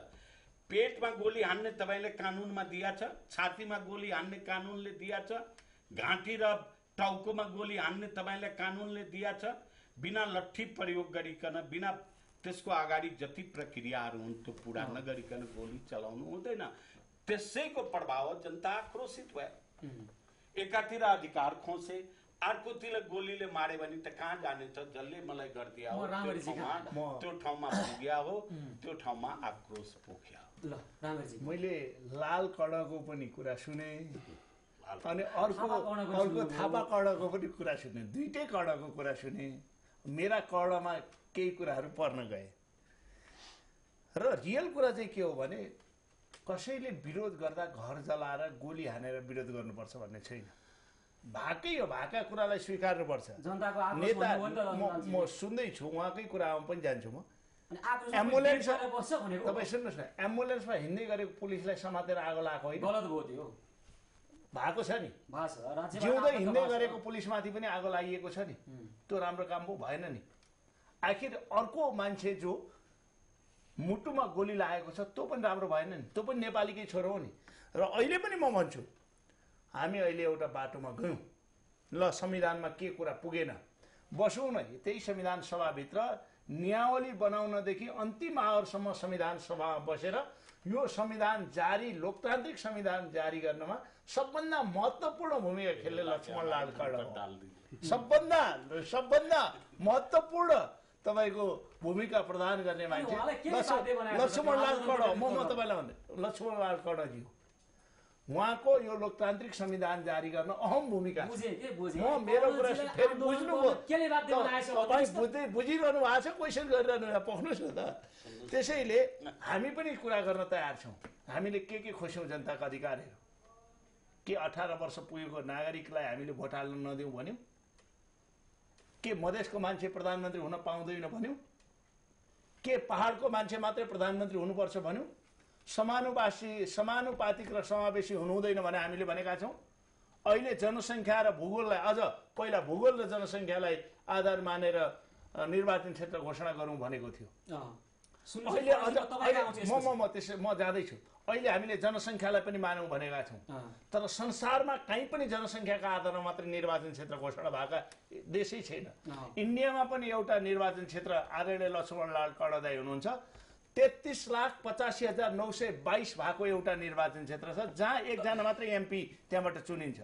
पेटमा गोली हान्ने तपाईँले कानुनमा दिया छ छातीमा गोली हान्ने कानुनले दिया छ घाँटी र टाउकोमा गोली हान्ने तपाईँलाई कानुनले दिया छ बिना लट्ठी प्रयोग गरिकन बिना त्यसको अगाडि जति प्रक्रियाहरू हुन् त्यो पुरा नगरिकन गोली चलाउनु हुँदैन। त्यसैको प्रभाव जनता आक्रोशित भयो एकातिर अधिकार खोसे अर्कोतिर गोलीले मारे भने त कहाँ जाने त जसले मलाई गरिदिया हो त्यो ठाउँमा पुग्या हो त्यो ठाउँमा आक्रोश पोख्या ल राम्ररी। मैले लाल कडको पनि कुरा सुने अनि अर्को अर्को। थापा कडको पनि कुरा सुने दुइटै कडको कुरा सुने। मेरा कडमा केही कुराहरू पर्न गए। र रियल कुरा चाहिँ के हो भने कसैले विरोध गर्दा घर जलाएर गोली हानेर विरोध गर्नुपर्छ भन्ने छैन। भाकै हो भाका कुरालाई स्वीकार्नुपर्छ। नेता म सुन्दैछु उहाँकै कुरामा पनि जान्छु म। एम्बुलेन्स तपाईँ सुन्नुहोस् न एम्बुलेन्समा हिँड्दै गरेको पुलिसलाई समातेर आगो लगाएको होइन? गलत भयो त्यो। भएको छ नि। जिउँदै हिँड्दै। गरेको पुलिसमाथि पनि आगो लागिएको छ नि। त्यो राम्रो काम पो भएन नि। आखिर अर्को मान्छे जो मुटुमा गोली लागेको छ त्यो पनि राम्रो भएन नि। त्यो पनि नेपालीकै छोरो हो नि। र अहिले पनि म भन्छु हामी अहिले एउटा बाटोमा गयौँ। ल संविधानमा के कुरा पुगेन? बसौँ न त्यही संविधान सभाभित्र नियावली बनाउनदेखि अन्तिम आवरसम्म संविधान सभामा बसेर यो संविधान जारी लोकतान्त्रिक संविधान जारी गर्नमा सबभन्दा महत्त्वपूर्ण भूमिका खेल्ने लक्ष्मण लाल खड्का सबभन्दा सबभन्दा महत्त्वपूर्ण तपाईँको भूमिका प्रदान गर्ने मान्छे? लक्ष्मणलाल कड म म तपाईँलाई भन्दै लक्ष्मणलाल हो। उहाँको यो लोकतान्त्रिक संविधान जारी गर्न अहम भूमिका म मेरो कुरा फेरि बुझ्नुभयो। बुझ्दै बुझिरहनु भएको छ क्वेसन गरिरहनु भएको न त। त्यसैले हामी पनि कुरा गर्न तयार छौँ। हामीले के के खोज्यौँ जनताका अधिकारहरू? के अठार वर्ष पुगेको नागरिकलाई हामीले भोट हाल्न नदिउँ भन्यौँ? के मधेसको मान्छे प्रधानमन्त्री हुन पाउँदैन भन्यौँ? के पहाडको मान्छे मात्रै प्रधानमन्त्री हुनुपर्छ भन्यौँ? समानुपासी समानुपातिक र समावेशी हुनु हुँदैन भने हामीले भनेका छौँ अहिले जनसङ्ख्या र भूगोललाई अझ पहिला भूगोल र जनसङ्ख्यालाई आधार मानेर निर्वाचन क्षेत्र घोषणा गरौँ भनेको थियो अहिले अझ म? म म त्यसै म जाँदैछु अहिले हामीले जनसङ्ख्यालाई पनि मानौँ भनेका छौँ। तर संसारमा कहीँ पनि जनसङ्ख्याका आधारमा मात्रै निर्वाचन क्षेत्र घोषणा भएका देशै छैन। इन्डियामा पनि एउटा निर्वाचन क्षेत्र आदरणीय लक्ष्मणलाल कडदाई हुनुहुन्छ तेत्तिस लाख पचासी हजार नौ सय बाइस भएको एउटा निर्वाचन क्षेत्र छ जहाँ एकजना मात्रै एमपी त्यहाँबाट चुनिन्छ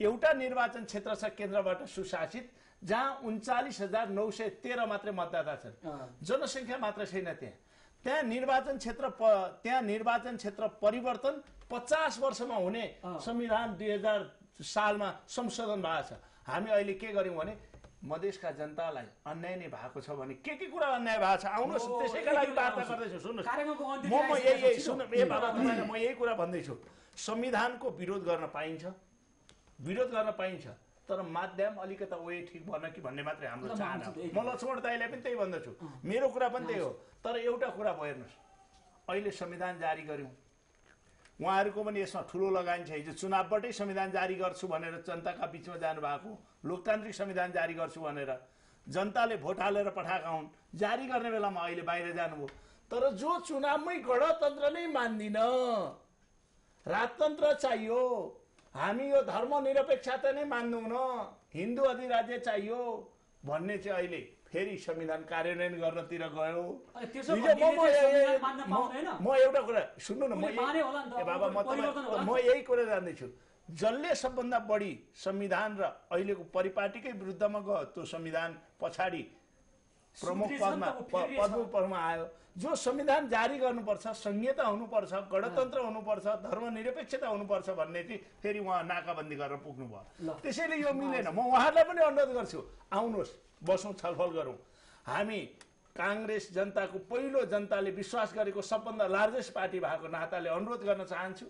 एउटा निर्वाचन क्षेत्र छ केन्द्रबाट सुशासित जहाँ उन्चालिस हजार नौ सय तेह्र मात्रै मतदाता छन्। जनसङ्ख्या मात्र छैन त्यहाँ त्यहाँ निर्वाचन क्षेत्र प त्यहाँ निर्वाचन क्षेत्र परिवर्तन पचास वर्षमा हुने। संविधान दुई हजार सालमा संशोधन भएको छ हामी अहिले के गर्यौँ भने मधेसका जनतालाई अन्याय नै भएको छ भने के के कुरा अन्याय भएको छ? आउनुहोस् त्यसैका लागि वार्ता। गर्दैछु। सुन्नुहोस्। म म यही यही ए बाबा तपाईँलाई म यही कुरा भन्दैछु। संविधानको विरोध गर्न पाइन्छ। विरोध गर्न पाइन्छ। तर माध्यम अलिकता वे ठिक भन कि भन्ने मात्रै हाम्रो चाहना। म लक्ष्मण दाईलाई पनि त्यही भन्दछु। मेरो कुरा पनि त्यही हो। तर एउटा कुरा भयो हेर्नुहोस्। अहिले संविधान जारी गऱ्यौँ। उहाँहरूको पनि यसमा ठुलो लगानी छ। हिजो चुनावबाटै संविधान जारी गर्छु भनेर जनताका बिचमा जानुभएको। लोकतान्त्रिक संविधान जारी गर्छु भनेर जनताले भोट हालेर पठाएका हुन्। जारी गर्ने बेलामा अहिले बाहिर जानुभयो। तर जो चुनावमै गणतन्त्र नै मान्दिन राजतन्त्र चाहियो। हामी यो धर्मनिरपेक्षता नै मान्दैनौँ। हिन्दू अधिराज्य चाहियो भन्ने चाहिँ अहिले फेरि संविधान कार्यान्वयन गर्नतिर गयो। म- एउटा कुरा सुन्नु न बाबा म म। यही कुरा जान्दैछु। जसले सबभन्दा बढी संविधान र अहिलेको परिपाटीकै विरुद्धमा गयो त्यो संविधान पछाडि प्रमुख पदमा। पदमा पदमा आयो। जो संविधान जारी गर्नुपर्छ संहिता हुनुपर्छ गणतन्त्र हुनुपर्छ धर्मनिरपेक्षता हुनुपर्छ भन्ने चाहिँ फेरि उहाँ नाकाबन्दी गरेर पुग्नु। भयो त्यसैले यो मिलेन। म उहाँहरूलाई पनि अनुरोध गर्छु आउनुहोस् बसौँ छलफल गरौँ। हामी काङ्ग्रेस जनताको पहिलो जनताले विश्वास गरेको सबभन्दा लार्जेस्ट पार्टी भएको नाताले अनुरोध गर्न चाहन्छु।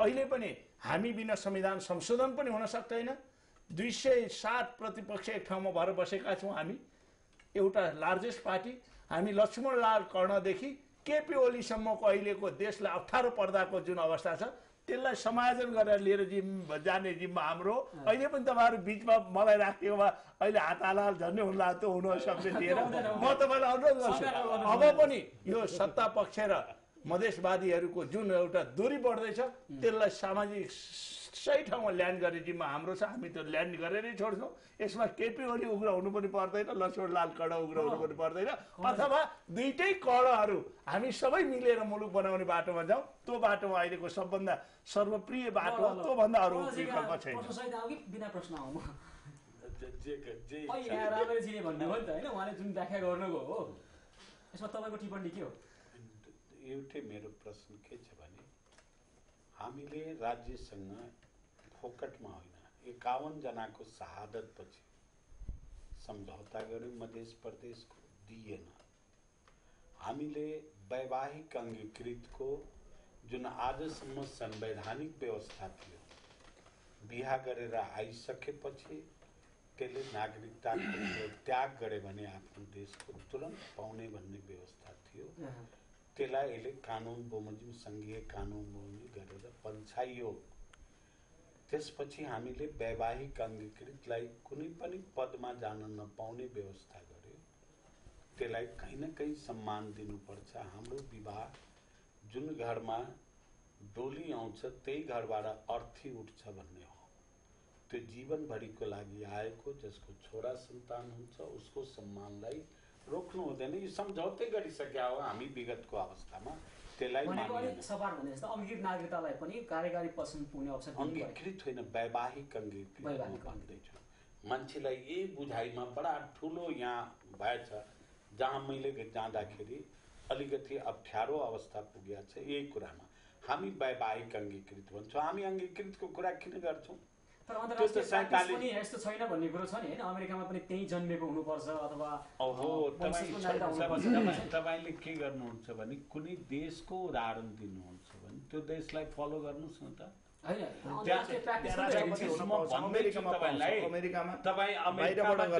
अहिले पनि हामी बिना संविधान संशोधन पनि हुन सक्दैन। दुई सय सात प्रतिपक्ष एक ठाउँमा भएर बसेका छौँ हामी। एउटा लार्जेस्ट पार्टी हामी लक्ष्मणलाल कर्णदेखि केपी ओलीसम्मको अहिलेको देशलाई अप्ठ्यारो पर्दाको जुन अवस्था छ त्यसलाई समायोजन गरेर लिएर जिम जाने जिम्मा हाम्रो। अहिले पनि तपाईँहरू बिचमा मलाई राखिदियो भए अहिले हात हालाल झन्डै हुन त्यो हुन सक्ने थिएन। *laughs* म तपाईँलाई अनुरोध गर्छु अब पनि यो सत्ता पक्ष र मधेसवादीहरूको जुन एउटा दूरी बढ्दैछ त्यसलाई सामाजिक सही ठाउँमा ल्यान्ड गर्ने जिम्मा हाम्रो छ हामी त्यो ल्यान्ड गरेरै छोड्छौँ। यसमा केपी ओली उग्र हुनु पनि पर्दैन लक्ष्मणलाल कड उग्र हुनु पनि पर्दैन। अथवा दुइटै कडहरू हामी सबै मिलेर मुलुक बनाउने बाटोमा जाउँ त्यो बाटोमा अहिलेको सबभन्दा सर्वप्रिय बाटो हो त्योभन्दा अरू विकल्प छैन। जुन व्याख्या गर्नुभयो हो। यसमा तपाईँको टिप्पणी के हो? एउटै मेरो प्रश्न के छ हामीले राज्यसँग फोकटमा होइन। एकाउन्नजनाको शहादतपछि सम्झौता गऱ्यौँ मध्य प्रदेशको दिएन हामीले वैवाहिक अङ्गीकृतको जुन आजसम्म संवैधानिक व्यवस्था थियो, बिहा गरेर आइसकेपछि त्यसले नागरिकताको त्याग गरे भने आफ्नो देशको तुरन्त पाउने भन्ने व्यवस्था थियो। त्यसलाई अहिले कानुन बमोजिम सङ्घीय कानुन बमोजिम गरेर पन्छाइयो। त्यसपछि हामीले वैवाहिक अङ्गीकृतलाई कुनै पनि पदमा जान नपाउने व्यवस्था गर्यो। त्यसलाई कहीँ न कहीँ सम्मान दिनुपर्छ। हाम्रो विवाह जुन घरमा डोली आउँछ त्यही घरबाट अर्थी उठ्छ भन्ने हो। त्यो जीवनभरिको लागि आएको जसको छोरा सन्तान हुन्छ उसको सम्मानलाई रोक्नु हुँदैन यो सम्झौतै गरिसक्या हो हामी विगतको अवस्थामा। त्यसलाई अङ्गीकृत नागरिकतालाई पनि कार्यकारी पसन्द पुग्ने अवसर दिनु पर्यो। अङ्गीकृत होइन वैवाहिक अङ्गीकृत भन्दैछु। मान्छेलाई यही बुझाइमा बडा ठुलो यहाँ भएछ जहाँ मैले जाँदाखेरि अलिकति अप्ठ्यारो अवस्था पुगेको छ यही कुरामा। हामी वैवाहिक अङ्गीकृत भन्छौँ हामी अङ्गीकृतको कुरा किन गर्छौँ? तर अन्तर्राष्ट्रिय सैँतालिस- प्र्याक्टिस पनि यस्तो छैन भन्ने कुरो छ नि होइन? अमेरिकामा पनि त्यहीँ जन्मेको हुनुपर्छ अथवा। तपाईँले के गर्नुहुन्छ भने कुनै देशको उदाहरण दिनुहुन्छ भने त्यो देशलाई फलो गर्नुहोस् न त। तपाईँ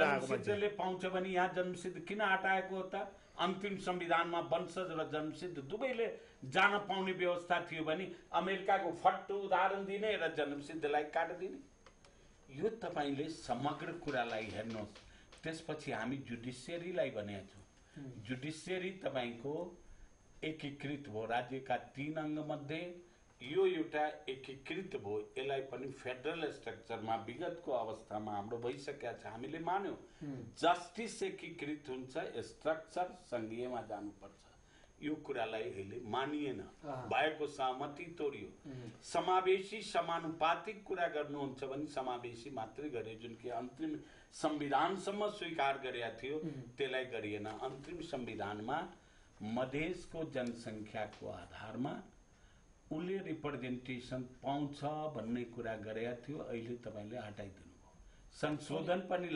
जन्मसिद्धले पाउँछ भने यहाँ जन्मसिद्ध किन हटाएको हो त? अन्तिम संविधानमा वंशज र जन्मसिद्ध दुवैले जान पाउने व्यवस्था थियो भने अमेरिकाको फट्टो उदाहरण दिने र जन्मसिद्धलाई काटिदिने। यो तपाईँले समग्र कुरालाई हेर्नुहोस्। त्यसपछि हामी जुडिसियरीलाई भनेका छौँ। जुडिसियरी तपाईँको एकीकृत भयो राज्यका तिन अङ्गमध्ये यो एउटा एकीकृत भयो यसलाई पनि फेडरल स्ट्रक्चरमा विगतको अवस्थामा हाम्रो भइसकेका छ। हामीले मान्यौँ। जस्टिस एकीकृत हुन्छ स्ट्रक्चर सङ्घीयमा जानुपर्छ। यो कुरालाई अहिले मानिएन। भएको सहमति तोडियो। समावेशी समानुपातिक कुरा गर्नुहुन्छ भने समावेशी मात्रै गरे। जुन कि अन्तिम संविधानसम्म स्वीकार गरेका थियो त्यसलाई गरिएन। अन्तिम संविधानमा मधेसको जनसङ्ख्याको आधारमा उसले रिप्रेजेन्टेसन पाउँछ भन्ने कुरा गरेका थियो। अहिले तपाईँले हटाइदिनु संशोधन पनि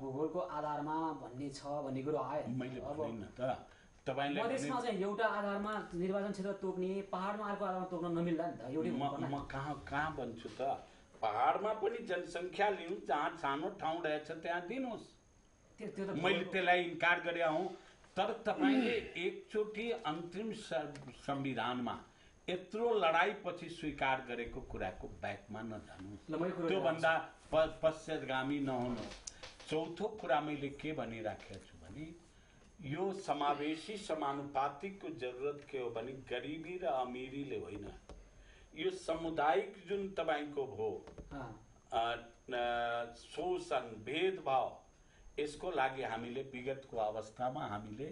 भूगोलको आधारमा भन्ने छ भन्ने कुरो आयो। मैले भनेन त। मधेसमा चाहिँ एउटा आधारमा निर्वाचन क्षेत्र तोक्ने पहाडमा अर्को आधारमा तोक्न नमिल्ला नि त एउटै म कहाँ कहाँ भन्छु त? पहाडमा पनि जनसङ्ख्या लिउँ जहाँ सानो ठाउँ रहेछ त्यहाँ दिनुहोस्। मैले त्यसलाई इन्कार गरे हुँ। तर तपाईँले एकचोटि अन्तिम संविधानमा यत्रो लडाइँपछि स्वीकार गरेको कुराको ब्याकमा कुरो त्योभन्दा पश्चातगामी नहुनुहोस्। चौथो कुरा मैले के भनिराखेको छु भने यो समावेशी समानुपातिकको जरुरत के हो भने गरिबी र अमिरीले होइन। यो सामुदायिक जुन तपाईँको न, शोषण भेदभाव यसको लागि हामीले विगतको अवस्थामा हामीले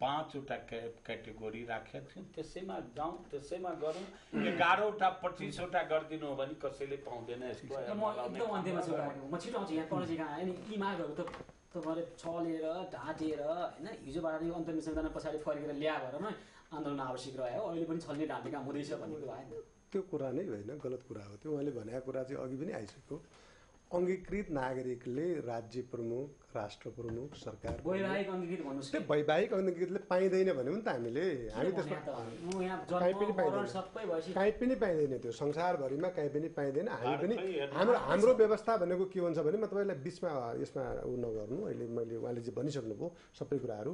पाँचवटा क्याटेगोरी राखेका थियौँ। त्यसैमा जाउँ त्यसैमा गरौँ। एघारवटा पच्चिसवटा गरिदिनु हो भने कसैले पाउँदैन। यस्तो र म एकदम अन्त्यमा छु। म छिटो आउँछु यहाँ नि। यी मागहरू त तपाईँले छलेर ढाँटेर होइन हिजोबाट नै अन्तरिम संविधान पछाडि फर्केर ल्या नै आन्दोलन आवश्यक रह्यो अहिले पनि छल्ने ढाँटे काम हुँदैछ भन्ने कुरो आयो नि त। त्यो कुरा नै होइन गलत कुरा हो त्यो। उहाँले भनेको कुरा चाहिँ अघि पनि आइसक्यो। अङ्गीकृत नागरिकले राज्य प्रमुख राष्ट्र प्रमुख सरकार वैवाहिक त्यो अङ्गीकृतले पाइँदैन भन्यो नि त हामीले। हामी त्यसमा भने त म यहाँ कहीँ पनि जन्म पाइँदैन। काहीँ पनि पाइँदैन त्यो। संसारभरिमा कहीँ पनि पाइँदैन। हामी पनि। हाम्रो हाम्रो व्यवस्था भनेको के हुन्छ भने म तपाईँलाई बिचमा यसमा उ नगर्नु। अहिले मैले उहाँले चाहिँ भनिसक्नुभयो सबै कुराहरू।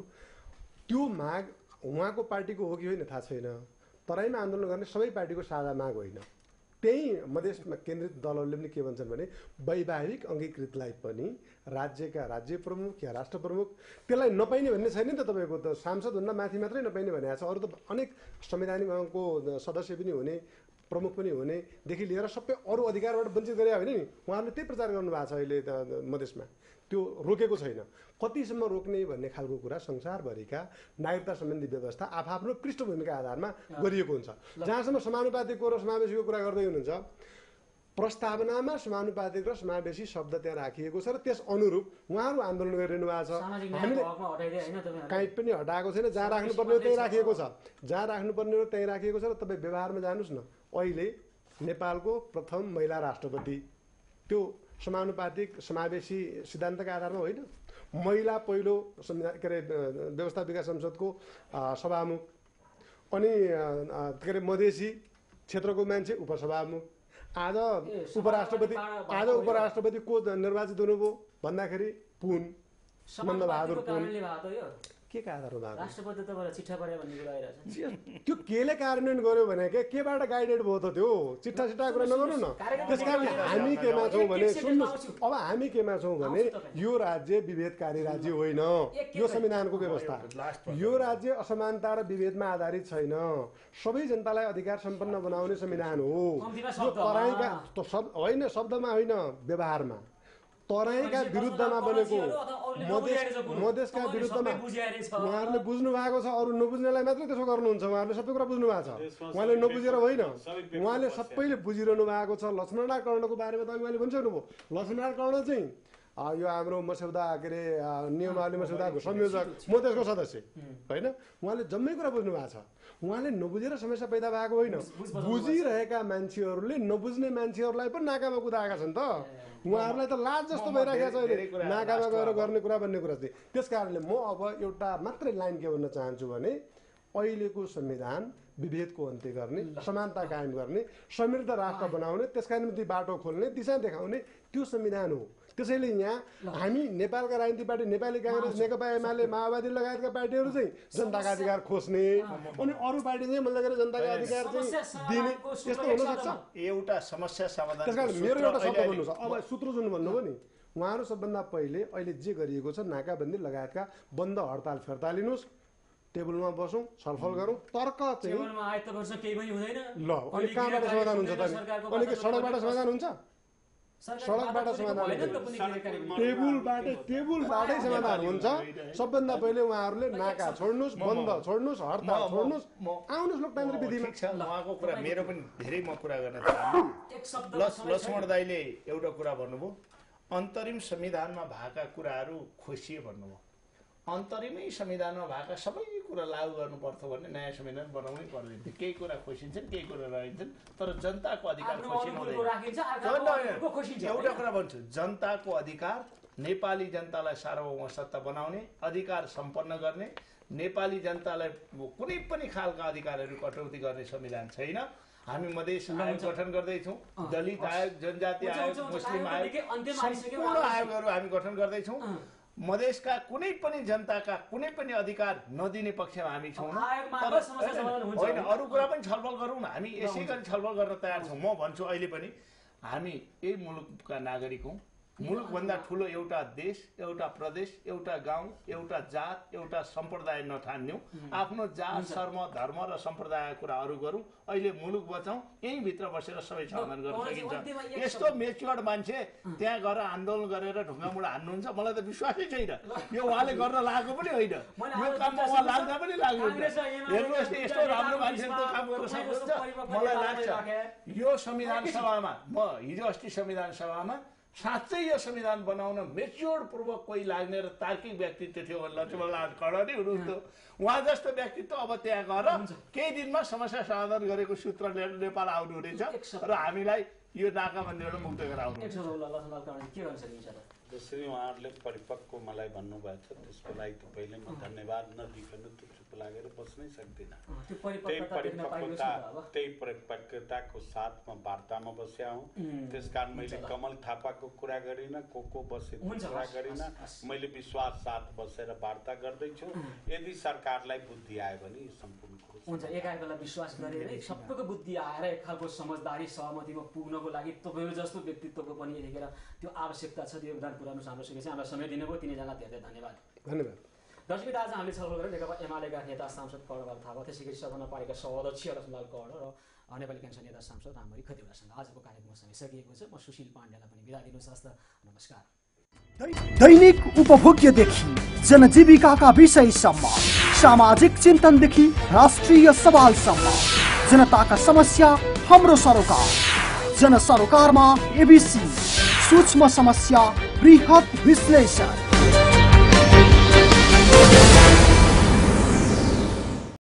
त्यो माग उहाँको पार्टीको हो कि होइन थाहा छैन। तराईमा आन्दोलन गर्ने सबै पार्टीको साझा माग होइन। त्यही मधेसमा केन्द्रित दलहरूले पनि के भन्छन् भने वैवाहिक अङ्गीकृतलाई पनि राज्यका राज्य प्रमुख या राष्ट्र प्रमुख त्यसलाई नपाइने भन्ने छैन नि त तपाईँको त। सांसदभन्दा माथि मात्रै नपाइने भनेको छ। अरू त अनेक संवैधानिक अङ्गको सदस्य पनि हुने प्रमुख पनि हुनेदेखि लिएर सबै अरू अधिकारबाट वञ्चित गरे होइन नि। उहाँहरूले त्यही प्रचार गर्नुभएको छ अहिले त मधेसमा। त्यो रोकेको छैन। कतिसम्म रोक्ने भन्ने खालको कुरा संसारभरिका नागरिकता सम्बन्धी व्यवस्था आफआफ्नो पृष्ठभूमिका आधारमा गरिएको हुन्छ। जहाँसम्म समानुपातिकको र समावेशीको कुरा गर्दै हुनुहुन्छ प्रस्तावनामा समानुपातिक र समावेशी शब्द त्यहाँ राखिएको छ र त्यस अनुरूप उहाँहरू आन्दोलन गरिरहनु भएको छ। हामीले काहीँ पनि हटाएको छैन। जहाँ राख्नुपर्ने हो त्यहीँ राखिएको छ। जहाँ राख्नुपर्ने हो त्यहीँ राखिएको छ र तपाईँ व्यवहारमा जानुहोस् न। अहिले नेपालको प्रथम महिला राष्ट्रपति। त्यो समानुपातिक समावेशी सिद्धान्तका आधारमा होइन महिला पहिलो संविधान के अरे व्यवस्था विकास संसदको सभामुख अनि के अरे मधेसी क्षेत्रको मान्छे उपसभामुख आज उपराष्ट्रपति आज उपराष्ट्रपति को निर्वाचित हुनुभयो भन्दाखेरि पुन बहादुर पुन के का आधारमा *laughs* त्यो केले कार्यान्वयन गर्यो भने के केबाट गाइडेड भयो त त्यो? चिट्ठा चिट्ठा कुरा नगर्नु न। त्यस कारण हामी केमा छौँ भने सुन्नुहोस्। अब हामी केमा छौँ भने यो राज्य विभेदकारी राज्य होइन। यो संविधानको व्यवस्था। यो राज्य असमानता र विभेदमा आधारित छैन। सबै जनतालाई अधिकार सम्पन्न बनाउने संविधान हो। यो। तराईका होइन शब्दमा होइन व्यवहारमा। तराईका विरुद्धमा बनेको। मधेसका विरुद्धमा। उहाँहरूले बुझ्नु भएको छ अरू नबुझ्नेलाई मात्रै त्यसो गर्नुहुन्छ। उहाँहरूले सबै कुरा बुझ्नु भएको छ उहाँले सबै नबुझेर होइन उहाँले। सबैले बुझिरहनु भएको छ। लक्ष्मणकर्णको बारेमा त अघि उहाँले भनिसक्नुभयो। लक्ष्मणकर्ण चाहिँ अ, यो हाम्रो मस्यौदा के अरे नियमावली मस्यौदाको संयोजक म त्यसको सदस्य होइन? उहाँले जम्मै कुरा बुझ्नु भएको छ। उहाँले नबुझेर समस्या पैदा भएको होइन। बुझिरहेका मान्छेहरूले नबुझ्ने मान्छेहरूलाई पनि नाकामा कुदाएका छन् त। उहाँहरूलाई त लाज जस्तो भइरहेको छ अहिले। नाकामा गएर गर्ने कुरा भन्ने कुरा चाहिँ। त्यस कारणले म अब एउटा मात्रै लाइन के भन्न चाहन्छु भने अहिलेको संविधान विभेदको अन्त्य गर्ने समानता कायम गर्ने समृद्ध राष्ट्र बनाउने त्यसका निम्ति बाटो खोल्ने दिशा देखाउने त्यो संविधान हो। त्यसैले यहाँ हामी नेपालका राजनीतिक पार्टी नेपाली काङ्ग्रेस नेकपा एमाले माओवादी लगायतका पार्टीहरू चाहिँ जनताका अधिकार खोज्ने अनि अरू पार्टी चाहिँ मैले लगेर जनताका अधिकार चाहिँ दिने। यस्तो हुनसक्छ। एउटा समस्या समाधान त्यस कारण मेरो एउटा शब्द भन्नु छ अब सूत्र जुन भन्नुभयो नि। उहाँहरू सबभन्दा पहिले अहिले जे गरिएको छ नाकाबन्दी लगायतका बन्द हडताल फिर्ता लिनुहोस्। टेबलमा बसौँ छलफल गरौँ। तर्क चाहिँ जीवनमा आयत्त वर्ष केही पनि हुँदैन। ल अनि कहाँबाट समाधान हुन्छ त अनि? अनि के सडकबाट समाधान हुन्छ? सडकबाट समाधान। टेबुलबाटै टेबुलबाटै समाधान हुन्छ। सबभन्दा पहिले उहाँहरूले नाका छोड्नुहोस् बन्द छोड्नुहोस् हडताल छोड्नुहोस्। म- आउनुहोस् लोकतान्त्रिक विधिमा। उहाँको कुरा मेरो पनि धेरै म कुरा गर्न चाहन्छु। लक्ष्मण दाईले एउटा कुरा भन्नुभयो। अन्तरिम संविधानमा भएका कुराहरू खोसिए भन्नुभयो। अन्तरिमै संविधानमा भएका सबै कुरा लागू गर्नुपर्छ भने नयाँ संविधान बनाउनै पर्दैन थियो केही कुरा खोसिन्छन् केही कुरा रहन्छन् तर जनताको अधिकार खोसिनु एउटा? कुरा भन्छु जनताको अधिकार नेपाली जनतालाई सार्वभौम सत्ता बनाउने अधिकार सम्पन्न गर्ने नेपाली जनतालाई कुनै पनि खालका अधिकारहरू कटौती गर्ने संविधान छैन हामी मधेस ल, आयोग। गठन गर्दैछौँ दलित। आयोग जनजाति आयोग। मुस्लिम आयोग। सम्पूर्ण आयोगहरू हामी गठन गर्दैछौँ। मधेसका कुनै पनि जनताका कुनै पनि अधिकार नदिने पक्षमा हामी छौँ। होइन अरू कुरा पनि छलफल गरौँ। न हामी यसै गरी छलफल गर्न तयार छौँ। म भन्छु अहिले पनि हामी यही मुलुकका नागरिक हौँ। मुलुकभन्दा ठुलो एउटा देश एउटा प्रदेश एउटा गाउँ एउटा जात एउटा सम्प्रदाय नठान्यौँ। आफ्नो जात धर्म धर्म र सम्प्रदायका कुराहरू गरौँ। अहिले मुलुक बचाउँ यहीँभित्र बसेर सबै समाधान गर्न सकिन्छ। यस्तो मेच्योर्ड मान्छे त्यहाँ गएर आन्दोलन गरेर ढुङ्गामुढा हान्नुहुन्छ मलाई त विश्वासै छैन। यो उहाँले गर्न लागेको पनि होइन। यो काममा उहाँ। लाग्दा पनि लाग्नुहुन्छ हेर्नुहोस् यस्तो राम्रो मान्छेले काम गर्न सक्नुहुन्छ मलाई लाग्छ। यो संविधान सभामा म हिजो अस्ति संविधान सभामा साँच्चै यो संविधान बनाउन मेच्योर पूर्वक कोही लाग्ने र तार्किक व्यक्तित्व थियो लक्ष्मणलाल खडा नै हुनुहुन्थ्यो। उहाँ जस्तो व्यक्तित्व अब त्यहाँ गएर केही दिनमा समस्या समाधान गरेको सूत्र लिएर नेपाल आउनु हुनेछ र हामीलाई यो नाकाबन्दीबाट मुक्त गराउनु जसरी उहाँहरूले परिपक्व मलाई भन्नुभएको छ त्यसको लागि त पहिले म धन्यवाद नदिकन त चुप लागेर बस्नै सक्दिनँ। त्यही परिपक्वता त्यही परिपक्वताको साथमा वार्तामा बस्या हुँ। त्यस कारण मैले। कमल थापाको कुरा गरिनँ को को बसे कुरा गरिनँ। मैले विश्वास साथ बसेर वार्ता गर्दैछु। यदि सरकारलाई बुद्धि आयो भने यो सम्पूर्ण कुरो। हुन्छ एकाएकालाई विश्वास गरेर सबैको बुद्धि आएर एक खालको समझदारी सहमतिमा पुग्नको लागि तपाईँहरू जस्तो व्यक्तित्वको पनि यतिखेर त्यो आवश्यकता छ त्यो योगदान पुऱ्याउनु हाम्रो सकेपछि हामीलाई समय दिनुभयो तिनैजना धेरै धन्यवाद। धन्यवाद। दर्शक आज हामीले छलफल गरेर नेकपा एमालेका नेता सांसद कौडवाल थापा त्यसै गरी पारेका सभाध्यक्ष लक्ष्मणलाल कौड र नेपाली क्यान्सर नेता सांसद रामरी खतिवडासँग आजको कार्यक्रम सकिएको छ। म सुशील पाण्डेलाई पनि बिदा दिनुहोस् हस्त नमस्कार। दैनिक उपभोग्यदेखि जनजीविकाका विषयसम्म सामाजिक चिन्तनदेखि राष्ट्रिय सवालसम्म जनताका समस्या हाम्रो सरोकार। जन सरोकारमा एबिसी सूक्ष्म समस्या बृहत विश्लेषण।